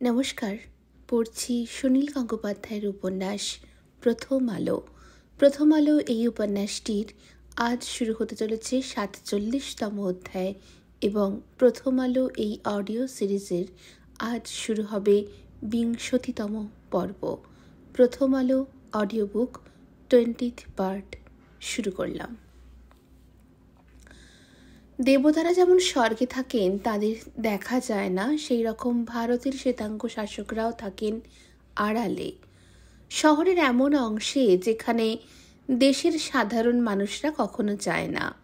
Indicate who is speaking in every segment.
Speaker 1: নমস্কার, পড়ছি সুনীল গঙ্গোপাধ্যায়ের উপন্যাস প্রথম আলো। প্রথম আলো এই উপন্যাসটির আজ শুরু হতে চলেছে সাতচল্লিশতম অধ্যায় এবং প্রথম আলো এই অডিও সিরিজের আজ শুরু হবে বিংশতিতম পর্ব। প্রথম আলো অডিও বুক টোয়েন্টিথ পার্ট। শুরু করলাম। দেবতারা যেমন স্বর্গে থাকেন, তাদের দেখা যায় না। সেই রকম ভারতের শ্বেতাঙ্গ শাসকরাও থাকেন আড়ালে। শহরের এমন অংশে যেখানে দেশের সাধারণ মানুষরা কখনো যায় না।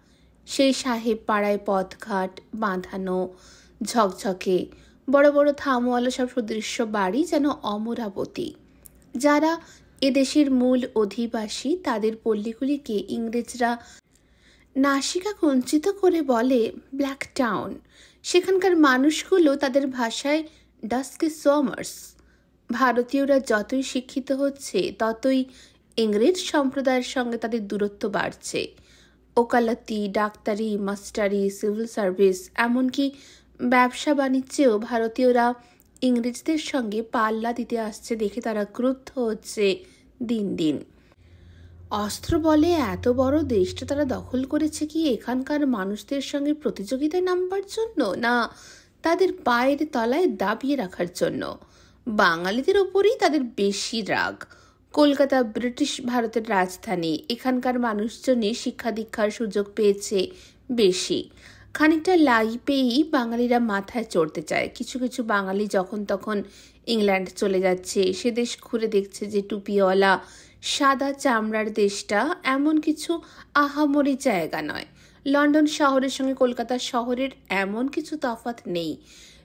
Speaker 1: সেই সাহেব পাড়ায় পথঘাট বাঁধানো, ঝকঝকে, বড় বড় থামওয়ালা সব সুদৃশ্য বাড়ি যেন অমরাবতী। যারা এদেশের মূল অধিবাসী, তাদের পল্লীগুলিকে ইংরেজরা নাসিকা কুঞ্চিত করে বলে ব্ল্যাক টাউন সেখানকার মানুষগুলো তাদের ভাষায় ডাস্কি সোমার্স ভারতীয়রা যতই শিক্ষিত হচ্ছে, ততই ইংরেজ সম্প্রদায়ের সঙ্গে তাদের দূরত্ব বাড়ছে। ওকালতি, ডাক্তারি, মাস্টারি, সিভিল সার্ভিস, এমনকি ব্যবসা বাণিজ্যেও ভারতীয়রা ইংরেজদের সঙ্গে পাল্লা দিতে আসছে দেখে তারা ক্রুদ্ধ হচ্ছে দিন দিন। অস্ত্র বলে এত বড় দেশটা তারা দখল করেছে কি এখানকার মানুষদের সঙ্গে প্রতিযোগিতায় নামবার জন্য? না, তাদের পায়ের তলায় দাবিয়ে রাখার জন্য। বাঙালিদের ওপরেই তাদের বেশি রাগ। কলকাতা, ব্রিটিশ ভারতের রাজধানী, এখানকার মানুষজনই শিক্ষা দীক্ষার সুযোগ পেয়েছে বেশি। খানিকটা লাই পেয়েই বাঙালিরা মাথায় চড়তে চায়। কিছু কিছু বাঙালি যখন তখন ইংল্যান্ড চলে যাচ্ছে, সে দেশ ঘুরে দেখছে যে টুপিওয়ালা সাদা চামড়ার দেশটা এমন কিছু আহামরি জায়গা নয়। লন্ডন শহরের সঙ্গে কলকাতা শহরের এমন কিছু তফাত নেই।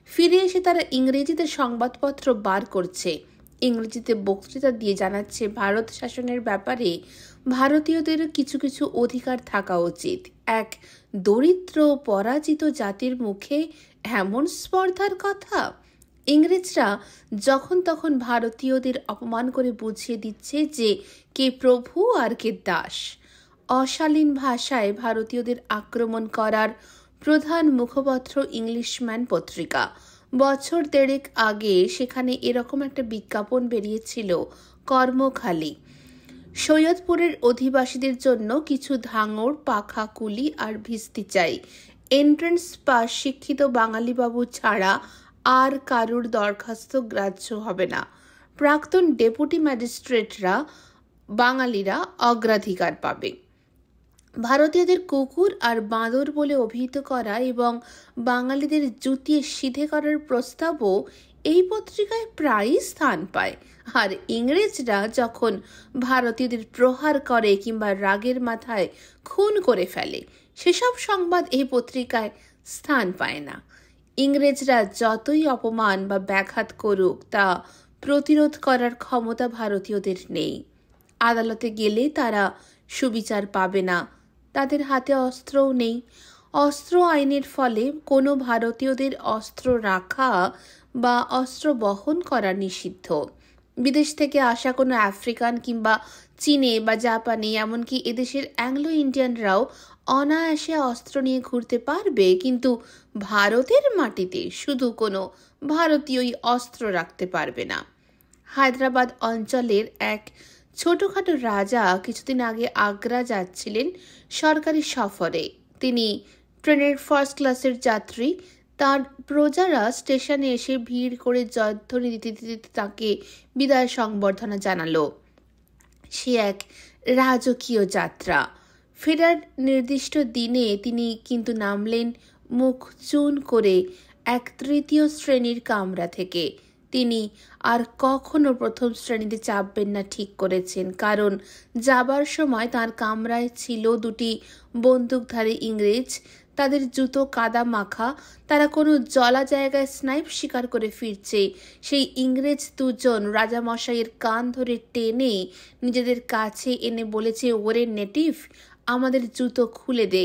Speaker 1: ফিরে এসে তারা ইংরেজিতে সংবাদপত্র বার করছে। ইংরেজিতে বক্তৃতা দিয়ে জানাচ্ছে, ভারত শাসনের ব্যাপারে ভারতীয়দের কিছু কিছু অধিকার থাকা উচিত। এক দরিদ্র, পরাজিত জাতির মুখে এমন স্পর্ধার কথা? ইংরেজরা যখন তখন ভারতীয়দের অপমান করে বুঝিয়ে দিচ্ছে যে কে প্রভু আর কে দাস। অশালীন ভাষায় ভারতীয়দের আক্রমণ করার প্রধান মুখপত্র ইংলিশম্যান পত্রিকা। বছর দেড়েক আগে সেখানে এরকম একটা বিজ্ঞাপন বেরিয়েছিল, কর্মখালি। সৈয়দপুরের অধিবাসীদের জন্য কিছু ধাঙর পাখা, কুলি আর ভিস্তি চাই। এন্ট্রেন্স পাস শিক্ষিত বাঙালিবাবু ছাড়া আর কারুর দরখাস্ত গ্রাহ্য হবে না। প্রাক্তন ডেপুটি ম্যাজিস্ট্রেটরা বাঙালিরা অগ্রাধিকার পাবে। ভারতীয়দের কুকুর আর বাঁদর বলে অভিহিত করা এবং বাঙালিদের জুতিয়ে সিধে করার প্রস্তাবও এই পত্রিকায় প্রায়ই স্থান পায়। আর ইংরেজরা যখন ভারতীয়দের প্রহার করে কিংবা রাগের মাথায় খুন করে ফেলে, সেসব সংবাদ এই পত্রিকায় স্থান পায় না। ইংরেজরা যতই অপমান বা ব্যাঘাত করুক, তা প্রতিরোধ করার ক্ষমতা ভারতীয়দের নেই। আদালতে গেলে তারা সুবিচার পাবে না। তাদের হাতে অস্ত্রও নেই। অস্ত্র আইনের ফলে কোনো ভারতীয়দের অস্ত্র রাখা বা অস্ত্র বহন করা নিষিদ্ধ। বিদেশ থেকে আসা কোনো আফ্রিকান কিংবা চীনে বা জাপানে, এমনকি এদেশের অ্যাংলো ইন্ডিয়ানরাও অনায়াসে অস্ত্র নিয়ে ঘুরতে পারবে, কিন্তু ভারতের মাটিতে শুধু কোনো ভারতীয়ই অস্ত্র রাখতে পারবে না। হায়দ্রাবাদ অঞ্চলের এক ছোটখাটো রাজা কিছুদিন আগে আগ্রা যাচ্ছিলেন সরকারি সফরে। তিনি ট্রেনের ফার্স্ট ক্লাসের যাত্রী, তার প্রজারা স্টেশনে এসে ভিড় করে জয়ধ্বনি দিতে দিতে তাকে বিদায় সংবর্ধনা জানালো। সে এক রাজকীয় যাত্রা। ফেরার নির্দিষ্ট দিনে তিনি কিন্তু নামলেন মুখ চুন করে এক তৃতীয় শ্রেণির কামরা থেকে। তিনি আর কখনো প্রথম শ্রেণীতে চাপবেন না ঠিক করেছেন, কারণ যাবার সময় তার কামরায় ছিল দুটি বন্দুকধারী ইংরেজ, তাদের জুতো কাদা মাখা, তারা কোনো জলা জায়গায় স্নাইপ শিকার করে ফিরছে। সেই ইংরেজ দুজন রাজামশাইয়ের কান ধরে টেনে নিজেদের কাছে এনে বলেছে, ওরে নেটিভ আমাদের জুতো খুলে দে,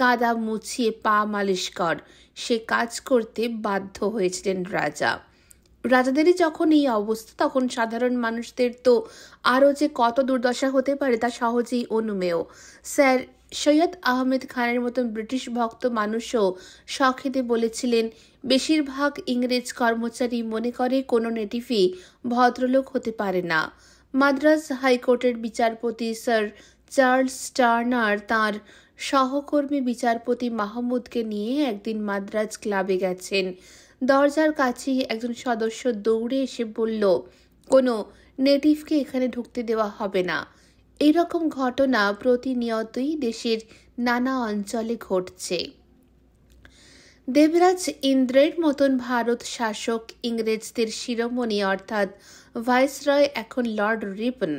Speaker 1: কাদা মুছিয়ে পা মালিশ কর। সে কাজ করতে বাধ্য হয়েছিলেন রাজা। রাজাদেরই যখন এই অবস্থা, তখন সাধারণ মানুষদের তো আরও যে কত দুর্দশা হতে পারে তা সহজেই অনুমেয়। স্যার সৈয়দ আহমেদ খানের মতন ব্রিটিশ ভক্ত মানুষও শখেতে বলেছিলেন, বেশিরভাগ ইংরেজ কর্মচারী মনে করে কোনো নেটিভই ভদ্রলোক হতে পারে না। মাদ্রাজ হাইকোর্টের বিচারপতি স্যার চার্লস টার্নার তার সহকর্মী বিচারপতি মাহমুদকে নিয়ে একদিন মাদ্রাজ ক্লাবে গেছেন। দরজার কাছেই একজন সদস্য দৌড়ে এসে বলল, কোনো নেটিভকে এখানে ঢুকতে দেওয়া হবে না। এইরকম ঘটনা প্রতিনিয়তই দেশের নানা অঞ্চলে ঘটছে। দেবরাজ ইন্দ্রের মতন ভারত শাসক ইংরেজদের শিরোমণি অর্থাৎ ভাইসরয় এখন লর্ড রিপন।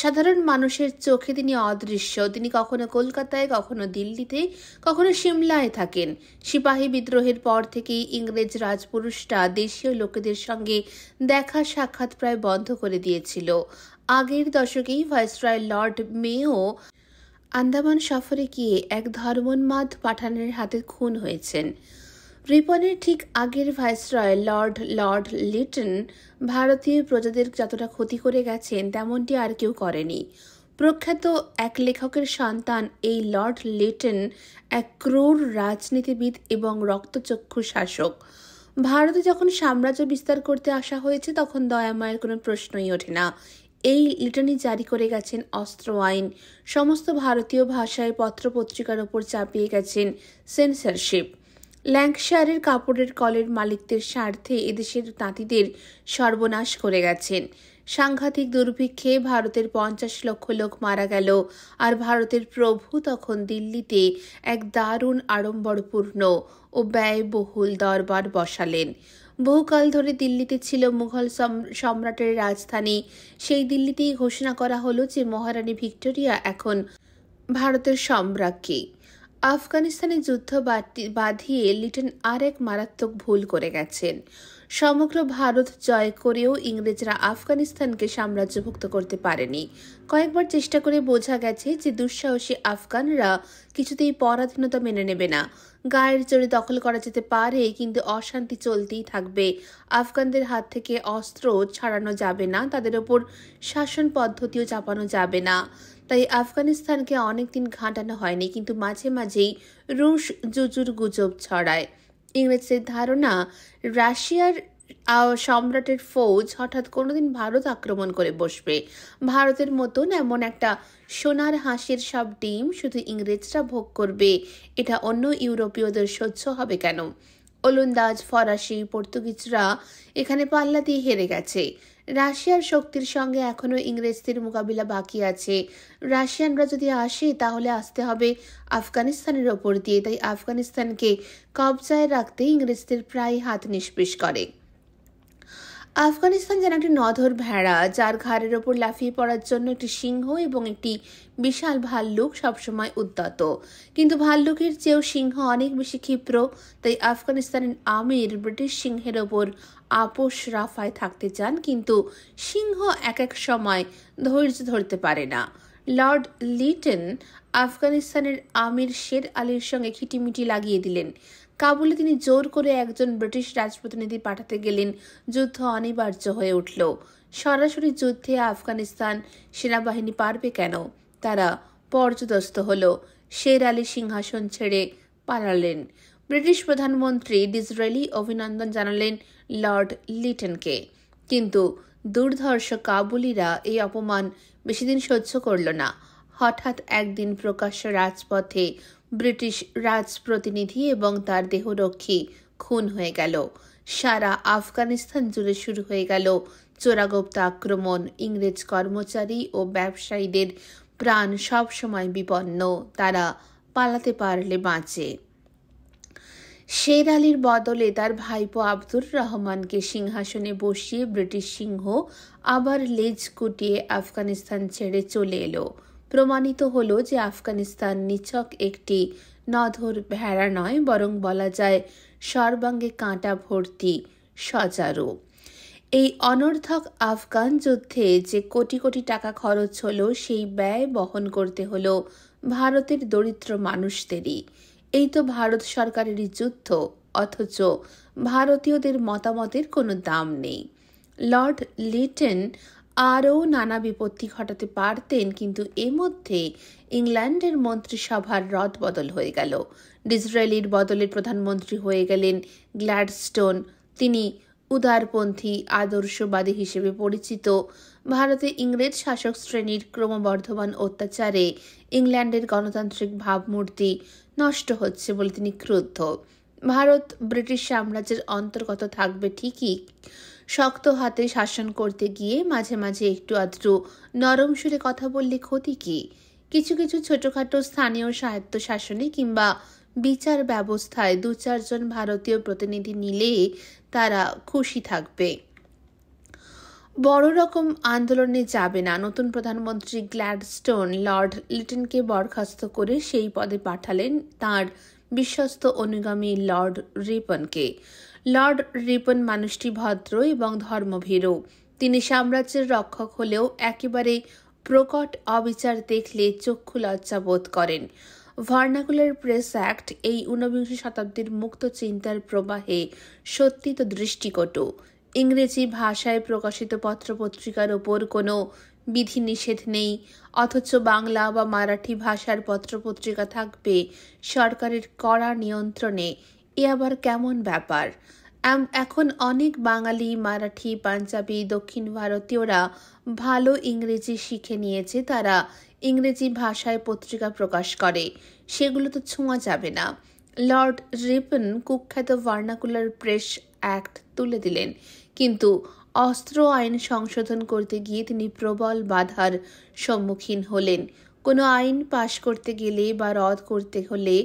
Speaker 1: সাধারণ মানুষের চোখে তিনি অদৃশ্য। তিনি কখনো কলকাতায়, কখনো দিল্লিতে, কখনো সিমলায় থাকেন। সিপাহী বিদ্রোহের পর থেকেই ইংরেজ রাজপুরুষরা দেশীয় লোকেদের সঙ্গে দেখা সাক্ষাৎ প্রায় বন্ধ করে দিয়েছিল। আগের দশকেই ভাইসরয় লর্ড মেও আন্দামান সফরে গিয়ে এক ধর্মোন্মাদ পাঠানের হাতে খুন হয়েছেন। রিপনের ঠিক আগের ভাইসরয় লর্ড লর্ড লিটন ভারতীয় প্রজাদের যতটা ক্ষতি করে গেছেন, তেমনটি আর কেউ করেনি। প্রখ্যাত এক লেখকের সন্তান এই লর্ড লিটন এক ক্রূর রাজনীতিবিদ এবং রক্তচক্ষু শাসক। ভারতে যখন সাম্রাজ্য বিস্তার করতে আসা হয়েছে, তখন দয়াময়ের কোনো প্রশ্নই ওঠে না। এই লিটনি জারি করে গেছেন অস্ত্র আইন। সমস্ত ভারতীয় ভাষায় পত্রপত্রিকার ওপর চাপিয়ে গেছেন সেন্সারশিপ ল্যাঙ্কশায়ারের কাপড়ের কলের মালিকদের স্বার্থে এদেশের তাঁতিদের সর্বনাশ করে গেছেন। সাংঘাতিক দুর্ভিক্ষে ভারতের পঞ্চাশ লক্ষ লোক মারা গেল আর ভারতের প্রভু তখন দিল্লিতে এক দারুণ আড়ম্বরপূর্ণ ও ব্যয়বহুল দরবার বসালেন। বহুকাল ধরে দিল্লিতে ছিল মুঘল সম্রাটের রাজধানী। সেই দিল্লিতেই ঘোষণা করা হলো যে মহারানী ভিক্টোরিয়া এখন ভারতের সম্রাজ্ঞী। আফগানিস্তানে যুদ্ধ বাঁধিয়ে লিটন আর এক মারাত্মক ভুল করে গেছেন। সমগ্র ভারত জয় করেও ইংরেজরা আফগানিস্তানকে সাম্রাজ্যভুক্ত করতে পারেনি। কয়েকবার চেষ্টা করে বোঝা গেছে যে দুঃসাহসী আফগানরা কিছুতেই পরাধীনতা মেনে নেবে না। গায়ের জোরে দখল করা যেতে পারে, কিন্তু অশান্তি চলতেই থাকবে। আফগানদের হাত থেকে অস্ত্র ছাড়ানো যাবে না, তাদের ওপর শাসন পদ্ধতিও চাপানো যাবে না। তাই আফগানিস্তানকে অনেকদিন ঘাঁটানো হয়নি, কিন্তু মাঝে মাঝেই রুশ জুজুর গুজব ছড়ায়। ইংরেজদের ধারণা, রাশিয়ার সম্রাটের ফৌজ হঠাৎ কোনোদিন ভারত আক্রমণ করে বসবে। ভারতের মতন এমন একটা সোনার হাঁসের সব ডিম শুধু ইংরেজরা ভোগ করবে, এটা অন্য ইউরোপীয়দের সহ্য হবে কেন? ওলন্দাজ, ফরাসি, পর্তুগিজরা এখানে পাল্লা দিয়ে হেরে গেছে। রাশিয়ার শক্তির সঙ্গে এখনও ইংরেজদের মোকাবিলা বাকি আছে। রাশিয়ানরা যদি আসে, তাহলে আসতে হবে আফগানিস্তানের ওপর দিয়ে। তাই আফগানিস্তানকে কবজায় রাখতে ইংরেজদের প্রায় হাত নিষ্পেষ করে। আফগানিস্তান যেন একটি নধর ভেড়া, যার ঘাড়ের ওপর লাফিয়ে পড়ার জন্য একটি সিংহ এবং একটি বিশাল ভাল্লুক সবসময় উদ্যত। কিন্তু ভাল্লুকের চেয়েও সিংহ অনেক বেশি ক্ষিপ্র, তাই আফগানিস্তানের আমির ব্রিটিশ সিংহের ওপর আপোষ রাফায় থাকতে চান, কিন্তু সিংহ এক এক সময় ধৈর্য ধরতে পারে না। লর্ড লিটন আফগানিস্তানের আমির শের আলীর সঙ্গে খিটিমিটি লাগিয়ে দিলেন। কাবুলে তিনি জোর করে একজন ব্রিটিশ রাজপ্রতিনিধি পাঠাতে গেলেন। যুদ্ধ অনিবার্য হয়ে উঠল। সরাসরি যুদ্ধে আফগানিস্তান সেনাবাহিনী পারবে কেন? তারা পর্যদস্ত হল। শের আলী সিংহাসন ছেড়ে পালালেন। ব্রিটিশ প্রধানমন্ত্রী ডিজরেলি অভিনন্দন জানালেন লর্ড লিটনকে। কিন্তু দুর্ধর্ষ কাবুলিরা এই অপমান বেশিদিন সহ্য করল না। হঠাৎ একদিন প্রকাশ্য রাজপথে ব্রিটিশ রাজ প্রতিনিধি এবং তার দেহরক্ষী খুন হয়ে গেল। সারা আফগানিস্তান জুড়ে শুরু হয়ে গেল চোরাগোপ্তা আক্রমণ। ইংরেজ কর্মচারী ও ব্যবসায়ীদের প্রাণ সব সময় বিপন্ন। তারা পালাতে পারলে বাঁচে। শের আলীর বদলে তার ভাইপো আব্দুর রহমানকে সিংহাসনে বসিয়ে ব্রিটিশ সিংহ আবার লেজ কুটিয়ে আফগানিস্তান ছেড়ে চলে এলো। প্রমাণিত হল যে আফগানিস্তান নিছক একটি নধর ভেড়া নয়, বরং বলা যায় সর্বাঙ্গে কাঁটা ভর্তি সজারু। এই অনর্থক আফগান যুদ্ধে যে কোটি কোটি টাকা খরচ হলো, সেই ব্যয় বহন করতে হলো ভারতের দরিদ্র মানুষদেরই। এই তো ভারত সরকারেরই যুদ্ধ, অথচ ভারতীয়দের মতামতের কোনো দাম নেই। লর্ড লিটন আরও নানা বিপত্তি ঘটাতে পারতেন, কিন্তু এ মধ্যে ইংল্যান্ডের মন্ত্রিসভার রদ বদল হয়ে গেল। ডিসরায়েলির বদলে প্রধানমন্ত্রী হয়ে গেলেন গ্ল্যাডস্টোন। তিনি উদারপন্থী, আদর্শবাদী হিসেবে পরিচিত। ভারতে ইংরেজ শাসক শ্রেণির ক্রমবর্ধমান অত্যাচারে ইংল্যান্ডের গণতান্ত্রিক ভাবমূর্তি নষ্ট হচ্ছে বলে তিনি ক্রুদ্ধ। ভারত ব্রিটিশ সাম্রাজ্যের অন্তর্গত থাকবে ঠিকই। শক্ত হাতে শাসন করতে গিয়ে মাঝে মাঝে একটু আধটু নরম সুরে কথা বললে ক্ষতি কি? কিছু কিছু ছোটখাটো স্থানীয় স্বায়ত্ত শাসনে কিংবা বিচার ব্যবস্থায় দু চারজন ভারতীয় প্রতিনিধি নিলে তারা খুশি থাকবে। বড় রকম আন্দোলনে যাবে না। নতুন প্রধানমন্ত্রী গ্ল্যাডস্টোন লর্ড লিটনকে বরখাস্ত করে সেই পদে পাঠালেন তার বিশ্বস্ত অনুগামী লর্ড রিপনকে লর্ড রিপন মানুষটি ভদ্র এবং ধর্মভীরু। তিনি সাম্রাজ্যের রক্ষক হলেও একেবারে প্রকট অবিচার দেখলে চক্ষু লজ্জা বোধ করেন। ভার্নাকুলার প্রেস অ্যাক্ট এই ঊনবিংশ শতাব্দীর মুক্ত চিন্তার প্রবাহে সত্যি তো দৃষ্টিকটু। ইংরেজি ভাষায় প্রকাশিত পত্রপত্রিকার ওপর কোনো বিধিনিষেধ নেই, অথচ বাংলা বা মারাঠি ভাষার পত্রপত্রিকা থাকবে সরকারের কড়া নিয়ন্ত্রণে এ আবার কেমন ব্যাপার? এখন অনেক বাঙালি, মারাঠি, পাঞ্জাবি, দক্ষিণ ভারতীয়রা ভালো ইংরেজি শিখে নিয়েছে তারা। ইংরেজি ভাষায় পত্রিকা প্রকাশ করে। সেগুলো তো ছোঁয়া যাবে না। লর্ড রিপন কুখ্যাত ভার্নাকুলার প্রেস অ্যাক্ট তুলে দিলেন। কিন্তু অস্ত্র আইন সংশোধন করতে গিয়ে তিনি প্রবল বাধার সম্মুখীন হলেন। কোনো আইন পাশ করতে গেলে বা রদ করতে হলে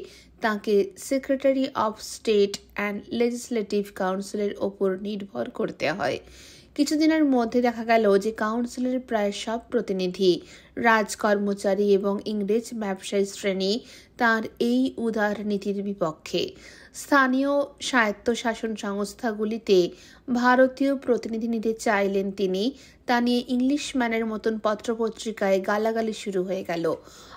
Speaker 1: তাকে secretary of state and legislative কাউন্সিলের ওপর নির্ভর করতে হয়। কিছুদিনের মধ্যে দেখা গেল যে কাউন্সিলের প্রায় সব প্রতিনিধি, রাজকর্মচারী এবং ইংরেজ ব্যবসায়ী শ্রেণি তার এই উদার নীতির বিপক্ষে। স্থানীয় স্বায়ত্তশাসন সংস্থাগুলিতে ভারতীয় প্রতিনিধি নিতে চাইলেন তিনি। তা নিয়ে ইংলিশ ম্যানের মতন পত্রপত্রিকায় গালাগালি শুরু হয়ে গেল।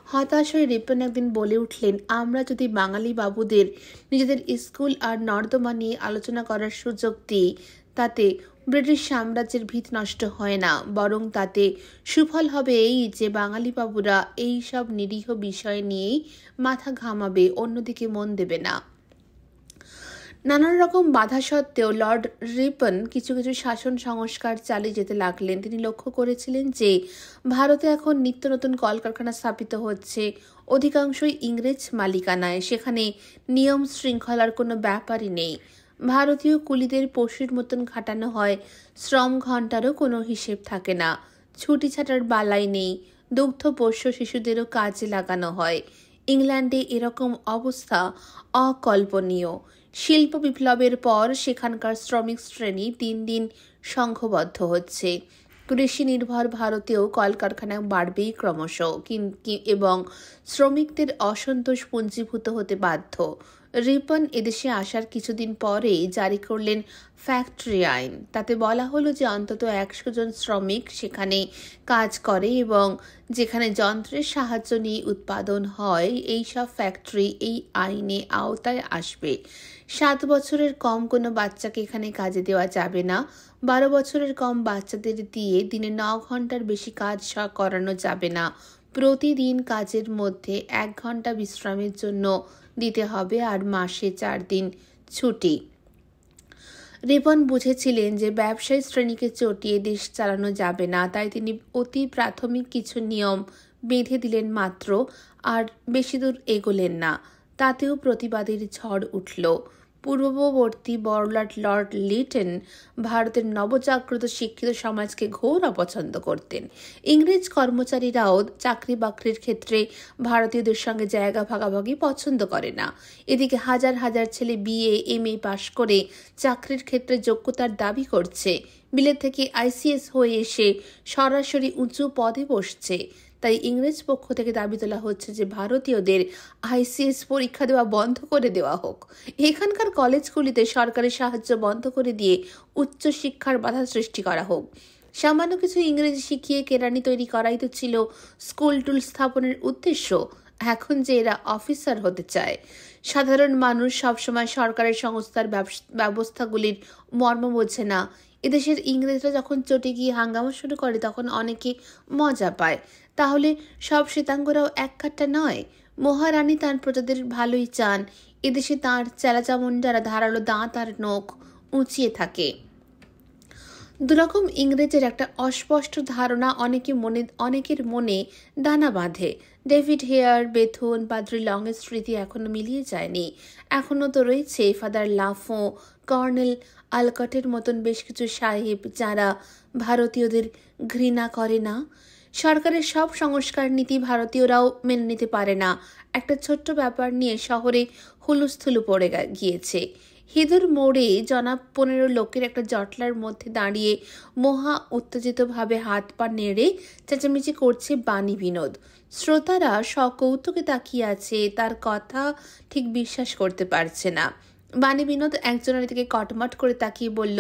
Speaker 1: হতাশ হয়ে রিপন একদিন বলে উঠলেন, আমরা যদি বাঙালি বাবুদের নিজেদের স্কুল আর নর্দমা নিয়ে আলোচনা করার সুযোগ দিই, তাতে ব্রিটিশ সাম্রাজ্যের ভিত নষ্ট হয় না। বরং তাতে সুফল হবে এই যে বাঙালি বাবুরা এই সব নিরীহ বিষয় নিয়েই মাথা ঘামাবে, অন্যদিকে মন দেবে না। নানান রকম বাধা সত্ত্বেও লর্ড রিপন কিছু কিছু শাসন সংস্কার চালিয়ে যেতে লাগলেন। তিনি লক্ষ্য করেছিলেন যে, ভারতে এখন নিত্য নতুন কলকারখানা স্থাপিত হচ্ছে, অধিকাংশই ইংরেজ মালিকানায়। সেখানে নিয়ম শৃঙ্খলার কোনো ব্যাপারই নেই। ভারতীয় কুলিদের পশুর মতন খাটানো হয়, শ্রম ঘন্টারও কোনো হিসেব থাকে না। ছুটি ছাটার বালাই নেই, দুগ্ধ পোষ্য শিশুদেরও কাজে লাগানো হয়। ইংল্যান্ডে এরকম অবস্থা অকল্পনীয়। শিল্প বিপ্লবের পর সেখানকার শ্রমিক শ্রেণি দিন দিন সংঘবদ্ধ হচ্ছে। কৃষি নির্ভর ভারতেও কলকারখানা বাড়বেই ক্রমশ। এবং শ্রমিকদের অসন্তোষ পুঞ্জীভূত হতে বাধ্য। রিপন এদেশে আসার কিছুদিন পরেই জারি করলেন ফ্যাক্টরি আইন। তাতে বলা হলো যে অন্তত একশো জন শ্রমিক সেখানে কাজ করে এবং যেখানে যন্ত্রের সাহায্য নিয়ে উৎপাদন হয়, এই সব ফ্যাক্টরি এই আইনে আওতায় আসবে। সাত বছরের কম কোনো বাচ্চাকে এখানে কাজে দেওয়া যাবে না। বারো বছরের কম বাচ্চাদের দিয়ে দিনে ন ঘণ্টার বেশি কাজ করানো যাবে না। প্রতিদিন কাজের মধ্যে এক ঘণ্টা বিশ্রামের জন্য দিতে হবে আর মাসে চার দিন ছুটি। রিপন বুঝেছিলেন যে ব্যবসায়ী শ্রেণীকে চটিয়ে দেশ চালানো যাবে না, তাই তিনি অতি প্রাথমিক কিছু নিয়ম বেঁধে দিলেন মাত্র, আর বেশি দূর এগোলেন না। তাতেও প্রতিবাদের ঝড় উঠল। পূর্ববর্তী বড়লাট লর্ড লিটন ভারতের নবজাগ্রত শিক্ষিত সমাজকে ঘোর অপছন্দ করতেন। ইংরেজ কর্মচারীরাও চাকরি বাকরির ক্ষেত্রে ভারতীয়দের সঙ্গে জায়গা ভাগাভাগি পছন্দ করে না। এদিকে হাজার হাজার ছেলে বিএ এম এ পাশ করে চাকরির ক্ষেত্রে যোগ্যতার দাবি করছে। বিলেত থেকে আইসিএস হয়ে এসে সরাসরি উঁচু পদে বসছে। তাই ইংরেজ পক্ষ থেকে দাবি তোলা হচ্ছে যে ভারতীয়দের আইসিএস পরীক্ষা দেওয়া বন্ধ করে দেওয়া হোক। এখানকার কলেজগুলিতে সরকারের সাহায্য বন্ধ করে দিয়ে উচ্চ শিক্ষার বাধা সৃষ্টি করা হোক। সামান্য কিছু ইংরেজি শিখিয়ে কেরানি তৈরি করাই তো ছিল স্কুল টুল স্থাপনের উদ্দেশ্য। এখন যে এরা অফিসার হতে চায়। সাধারণ মানুষ সবসময় সরকারের সংস্থার ব্যবস্থাগুলির মর্ম বোঝে না। এদেশের ইংরেজরা যখন চটে গিয়ে হাঙ্গামা শুরু করে, তখন অনেকে মজা পায়। তাহলে সব শ্বেতাঙ্গরাও এক কাটটা নয়? মহারানী তার প্রজাদের ভালোই চান। এদেশে তাঁর চেলাচামুন্ডারা ধারালো দাঁত আর নখ উঁচিয়ে থাকে। দুরকম ইংরেজের একটা অস্পষ্ট ধারণা অনেকে মনে, অনেকের মনে দানা বাঁধে। ডেভিড হেয়ার, বেথুন, পাদ্রি লংয়ের স্মৃতি এখনও মিলিয়ে যায়নি। এখনও তো রয়েছে ফাদার লাফো কর্নেল আলকটের মতন বেশ কিছু সাহেব যারা ভারতীয়দের ঘৃণা করে না, সরকারের সব সংস্কার নীতি ভারতীয়রাও মেনে নিতে পারে না। একটা ছোট্ট ব্যাপার নিয়ে শহরে হুলুস্থুলু পড়ে গিয়েছে। হিঁদুর মোড়ে জনাব পনেরো লোকের একটা জটলার মধ্যে দাঁড়িয়ে মহা উত্তেজিতভাবে হাত পা নেড়ে চেঁচামেচি করছে বাণী বিনোদ। শ্রোতারা সকৌতুকে তাকিয়ে আছে, তার কথা ঠিক বিশ্বাস করতে পারছে না। বাণী বিনোদ একজনের দিকে কটমট করে তাকিয়ে বলল,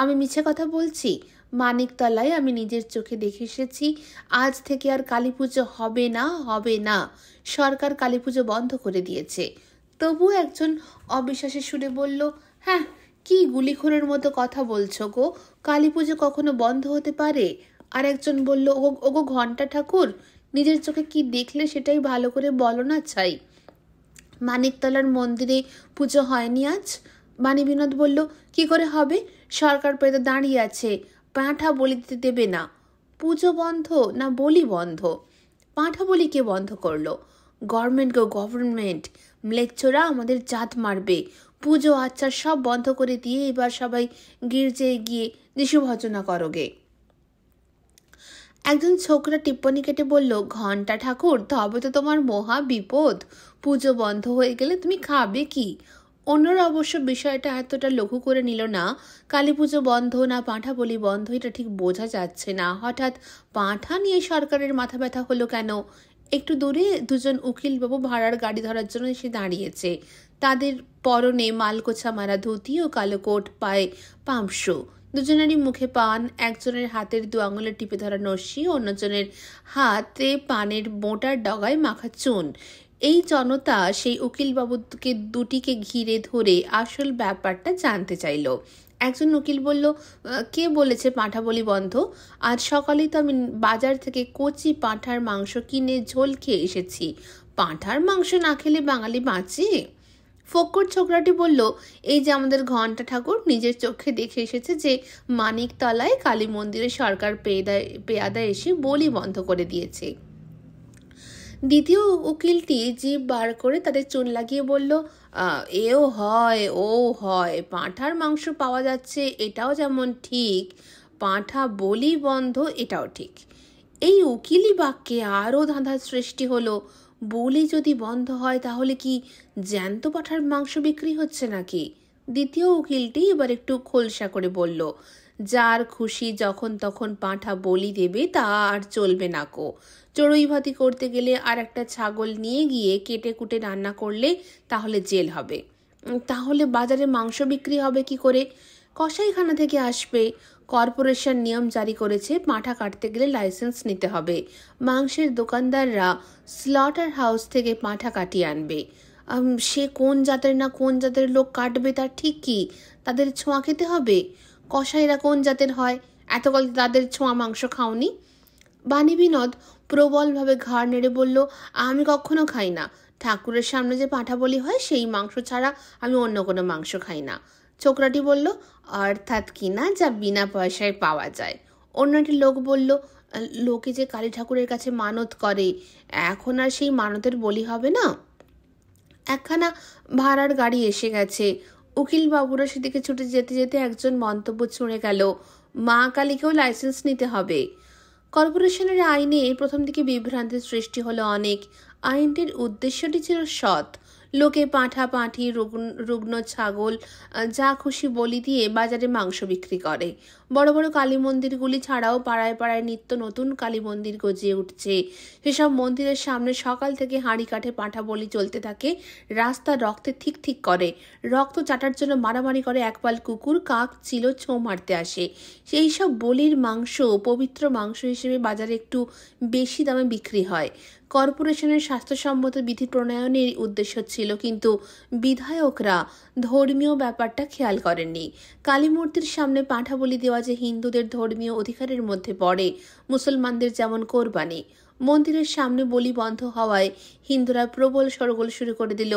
Speaker 1: আমি মিছে কথা বলছি? মানিকতলায় আমি নিজের চোখে দেখে এসেছি। আজ থেকে আর কালী পুজো হবে না হবে না। সরকার কালী পুজো বন্ধ করে দিয়েছে। তবু একজন অবিশ্বাসে সুরে বলল হ্যাঁ কি গুলিখোরের মতো কথা বলছো গো? কালী পুজো কখনো বন্ধ হতে পারে? আর একজন বলল ও ওগো ঘণ্টা ঠাকুর, নিজের চোখে কি দেখলে সেটাই ভালো করে বলো না চাই মানিকতলার মন্দিরে পুজো হয়নি আজ। বাণী বিনোদ বলল, কি করে হবে? সরকার পেতে দাঁড়িয়ে আছে। পাঁঠা বলি দিতে দেবে না। পুজো বন্ধ না বলি বন্ধ? পাঁঠা বলি কে বন্ধ করল? গভর্নমেন্ট গো গভর্নমেন্ট। ম্লেচ্ছরা আমাদের জাত মারবে। পুজো আচ্ছা সব বন্ধ করে দিয়ে এবার সবাই গির্জে গিয়ে যিশু ভজনা করোগে। একজন ছোকরা টিপ্পনি কেটে বলল, ঘণ্টা ঠাকুর, তবে তো তোমার মহা বিপদ। পুজো বন্ধ হয়ে গেলে তুমি খাবে কি? অন্যরা অবশ্য বিষয়টা এতটা লঘু করে নিল না। কালী পুজো বন্ধ না পাঁঠা বলি বন্ধ, এটা ঠিক বোঝা যাচ্ছে না। হঠাৎ পাঁঠা নিয়ে সরকারের মাথা ব্যথা হলো কেন? একটু দূরে দুজন উকিলবাবু ভাড়ার গাড়ি ধরার জন্য এসে দাঁড়িয়েছে। তাদের পরনে মালকোছা মারা ধুতি ও কালো কোট পায়ে পামশু। দুজনেরই মুখে পান, একজনের হাতের দু আঙুলে টিপে ধরা নস্যি, অন্যজনের হাতে পানের মোটার ডগায় মাখা চুন। এই জনতা সেই উকিলবাবুকে দুটিকে ঘিরে ধরে আসল ব্যাপারটা জানতে চাইল। একজন উকিল বলল কে বলেছে পাঁঠা বলি বন্ধ? আজ সকালেই তো আমি বাজার থেকে কচি পাঁঠার মাংস কিনে ঝোল খেয়ে এসেছি। পাঁঠার মাংস না খেলে বাঙালি বাঁচে? ফক্কর ছোকরাটি বলল, এই যে আমাদের ঘণ্টা ঠাকুর, নিজের চোখে দেখে এসেছে যে মানিকতলায় কালী মন্দিরে সরকার পেয়াদায় পেয়াদা এসে বলি বন্ধ করে দিয়েছে। দ্বিতীয় উকিলটি জিভ বার করে তাদের চুন লাগিয়ে বলল এও হয়, ও হয়, পাঁঠার মাংস পাওয়া যাচ্ছে, এটাও যেমন ঠিক, পাঁঠা বলি বন্ধ, এটাও ঠিক। এই উকিলি বাক্যে আরও ধাঁধার সৃষ্টি হলো। বলি যদি বন্ধ হয়, তাহলে কি জ্যান্ত পাঠার মাংস বিক্রি হচ্ছে নাকি? দ্বিতীয় উকিলটি এবার একটু খোলসা করে বলল, যার খুশি যখন তখন পাঁঠা বলি দেবে, তা আর চলবে না কো। চড়ুই ভাতি করতে গেলে আর একটা ছাগল নিয়ে গিয়ে কেটে কুটে রান্না করলে তাহলে জেল হবে। তাহলে বাজারে মাংস বিক্রি হবে কি করে? কসাইখানা থেকে আসবে। কর্পোরেশন নিয়ম জারি করেছে পাঁঠা কাটতে গেলে লাইসেন্স নিতে হবে। মাংসের দোকানদাররা স্লটার হাউস থেকে পাঁঠা কাটিয়ে আনবে। সে কোন জাতের না কোন জাতের লোক কাটবে তার ঠিক কি? তাদের ছোঁয়া খেতে হবে? কসাইরা কোন জাতের হয়? এতকাল তাদের ছোঁয়া মাংস খাওনি? বাণী বিনোদ প্রবলভাবে ঘাড় নেড়ে বলল, আমি কখনো খাই না। ঠাকুরের সামনে যে পাঁঠা বলি হয়, সেই মাংস ছাড়া আমি অন্য কোনো মাংস খাই না। ছোকরাটি বলল, অর্থাৎ কিনা যা বিনা পয়সায় পাওয়া যায়? অন্য একটি লোক বলল, লোকে যে কালী ঠাকুরের কাছে মানত করে, এখন আর সেই মানতের বলি হবে না? একখানা ভাড়ার গাড়ি এসে গেছে। উকিল বাবুরা সেদিকে ছুটে যেতে যেতে একজন মন্তব্য ছুঁড়ে গেল, মা কালীকেও লাইসেন্স নিতে হবে। কর্পোরেশনের আইনে প্রথম দিকে বিভ্রান্তির সৃষ্টি হলো অনেক। আইনটির উদ্দেশ্যটি ছিল সৎ। লোকে পাঁঠা, পাঁঠি, রুগ্ন ছাগল যা খুশি বলি দিয়ে বাজারে মাংস বিক্রি করে। বড় বড় কালী মন্দিরগুলি ছাড়াও পাড়ায় পাড়ায় নিত্য নতুন কালী মন্দির গজিয়ে উঠছে। সেসব মন্দিরের সামনে সকাল থেকে হাঁড়ি কাঠে পাঁঠা বলি চলতে থাকে, রাস্তা রক্তে ঠিক ঠিক করে। রক্ত চাটার জন্য মারামারি করে একপাল কুকুর, কাক, চিল, ছো মারতে আসে। সেই সব বলির মাংস, পবিত্র মাংস হিসেবে বাজারে একটু বেশি দামে বিক্রি হয়। কর্পোরেশনের স্বাস্থ্যসম্মত বিধি প্রণয়নের উদ্দেশ্য ছিল কিন্তু বিধায়করা ধর্মীয় ব্যাপারটা খেয়াল করেননি। কালীমূর্তির সামনে পাঁঠা বলি দেওয়া যে হিন্দুদের ধর্মীয় অধিকারের মধ্যে পড়ে, মুসলমানদের যেমন কোরবানি। মন্দিরের সামনে বলি বন্ধ হওয়ায় হিন্দুরা প্রবল সরগোল শুরু করে দিল।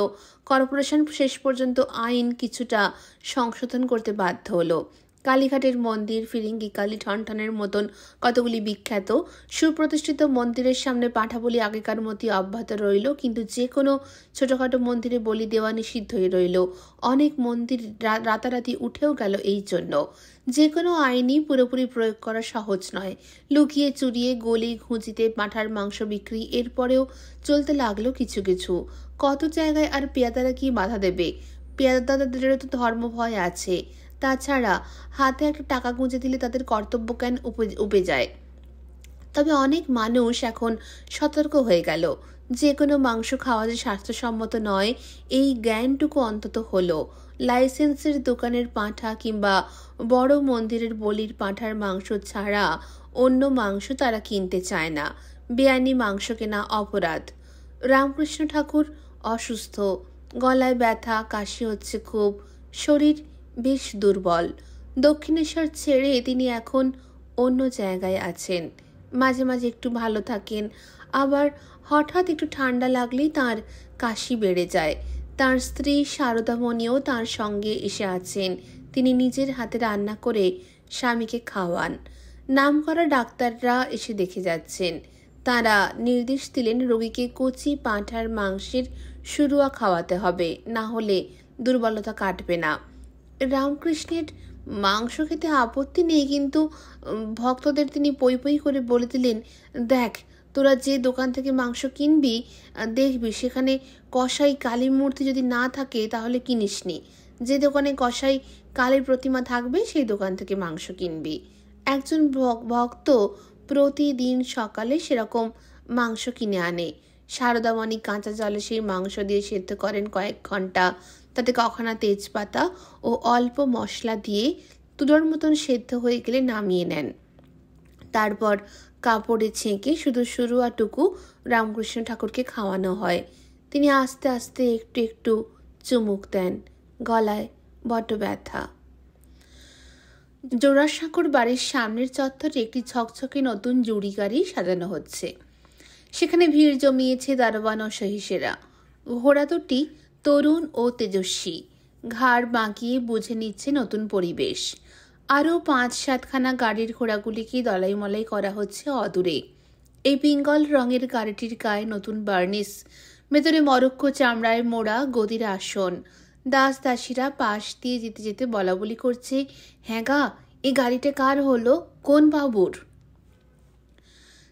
Speaker 1: কর্পোরেশন শেষ পর্যন্ত আইন কিছুটা সংশোধন করতে বাধ্য হলো। কালীঘাটের মন্দির, ফিরিঙ্গি কালী ঠনঠনের মতন কতগুলি বিখ্যাত, সুপ্রতিষ্ঠিত মন্দিরের সামনে পাঠা বলি আগেকার মতোই অব্যাহত রইল, কিন্তু যে কোনো ছোটখাটো মন্দিরে বলি দেওয়া নিষিদ্ধ হয়ে রইল। অনেক মন্দির রাতারাতি উঠেও গেল এই জন্য। যে কোনো আইনই পুরোপুরি প্রয়োগ করা সহজ নয়। লুকিয়ে চুরিয়ে গলি ঘুঁচিতে পাঁঠার মাংস বিক্রি, এরপরেও চলতে লাগল কিছু কিছু। কত জায়গায় আর পেয়াদারা কি বাধা দেবে? পেয়াদাদাদেরও তো ধর্ম ভয় আছে। তাছাড়া হাতে একটা টাকা গুঁজে দিলে তাদের কর্তব্য জ্ঞান উপে যায়। তবে অনেক মানুষ এখন সতর্ক হয়ে গেল। যে কোনো মাংস খাওয়া যে স্বাস্থ্যসম্মত নয়, এই জ্ঞানটুকু অন্তত হলো। লাইসেন্সের দোকানের পাঁঠা কিংবা বড় মন্দিরের বলির পাঁঠার মাংস ছাড়া অন্য মাংস তারা কিনতে চায় না। বেআইনি মাংস কেনা অপরাধ। রামকৃষ্ণ ঠাকুর অসুস্থ। গলায় ব্যথা, কাশি হচ্ছে খুব। শরীর বেশ দুর্বল। দক্ষিণেশ্বর ছেড়ে তিনি এখন অন্য জায়গায় আছেন। মাঝে মাঝে একটু ভালো থাকেন। আবার হঠাৎ একটু ঠান্ডা লাগলেই তার কাশি বেড়ে যায়। তার স্ত্রী শারদামণিও তার সঙ্গে এসে আছেন। তিনি নিজের হাতে রান্না করে স্বামীকে খাওয়ান। নাম করা ডাক্তাররা এসে দেখে যাচ্ছেন। তারা নির্দেশ দিলেন রোগীকে কচি পাঁঠার মাংসের শুরুয়া খাওয়াতে হবে। না হলে দুর্বলতা কাটবে না। রামকৃষ্ণের মাংস খেতে আপত্তি নেই, কিন্তু ভক্তদের তিনি পই পই করে বলে দিলেন, দেখ, তোরা যে দোকান থেকে মাংস কিনবি দেখবি সেখানে কষাই কালী মূর্তি যদি না থাকে তাহলে কিনিস নি। যে দোকানে কষাই কালীর প্রতিমা থাকবে, সেই দোকান থেকে মাংস কিনবি। একজন ভক্ত প্রতিদিন সকালে সেরকম মাংস কিনে আনে। শারদামণি কাঁচা জলে সেই মাংস দিয়ে সেদ্ধ করেন কয়েক ঘণ্টা। তাতে কখনা তেজপাতা ও অল্প মশলা দিয়ে তুলোর মতন সেদ্ধ হয়ে গেলে নামিয়ে নেন। তারপর কাপড়ে ছেঁকে শুধু শুরুয়াটুকু রামকৃষ্ণ ঠাকুরকে খাওয়ানো হয়। তিনি আস্তে আস্তে একটু একটু চুমুক দেন, গলায় বট ব্যথা। জোড়াসাঁকর বাড়ির সামনের চত্বরে একটি ছকছকে নতুন জুড়ি গাড়ি সাজানো হচ্ছে। সেখানে ভিড় জমিয়েছে দারোয়ান ও সহিসেরা ঘোড়া দুটি তরুণ ও তেজস্বী। ঘাড় বাঁকিয়ে বুঝে নিচ্ছে নতুন পরিবেশ। আরও পাঁচ সাতখানা গাড়ির ঘোড়াগুলিকে দলাই মলাই করা হচ্ছে অদূরে। এই পিঙ্গল রঙের গাড়িটির গায়ে নতুন বার্নিস ভেতরে মরক্কো চামড়ায় মোড়া গদির আসন। দাস দাসীরা পাশ দিয়ে যেতে যেতে বলা বলি করছে হ্যাঁ গা, এই গাড়িটা কার হলো? কোন বাবুর?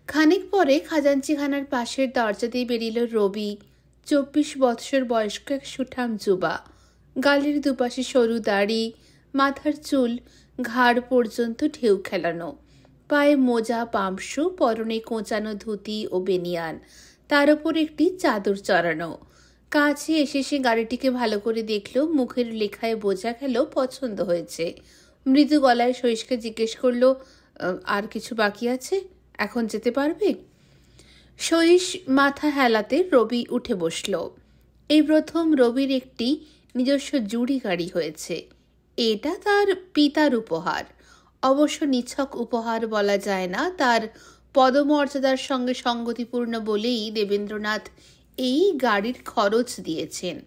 Speaker 1: খানিক পরে খাজাঞ্চিখানার পাশের দরজা দিয়ে বেরিল রবি। চব্বিশ বৎসর বয়স্ক এক সুঠাম যুবা। গালের দুপাশে সরু দাড়ি, মাথার চুল, ঘাড় পর্যন্ত ঢেউ খেলানো। পায়ে মোজা পামসু পরনে কোঁচানো ধুতি ও বেনিয়ান। তার ওপর একটি চাদর চড়ানো। কাছে এসে সে গাড়িটিকে ভালো করে দেখল, মুখের লেখায় বোঝা গেল পছন্দ হয়েছে। মৃদু গলায় সহিসকে জিজ্ঞেস করল আর কিছু বাকি আছে? এখন যেতে পারবে? সহিস মাথা হেলাতে রবি উঠে বসল। এই প্রথম রবির একটি নিজস্ব জুড়ি গাড়ি হয়েছে। এটা তার পিতার উপহার। অবশ্য নিছক উপহার বলা যায় না, তার পদমর্যাদার সঙ্গে সঙ্গতিপূর্ণ বলেই দেবেন্দ্রনাথ এই গাড়ির খরচ দিয়েছেন।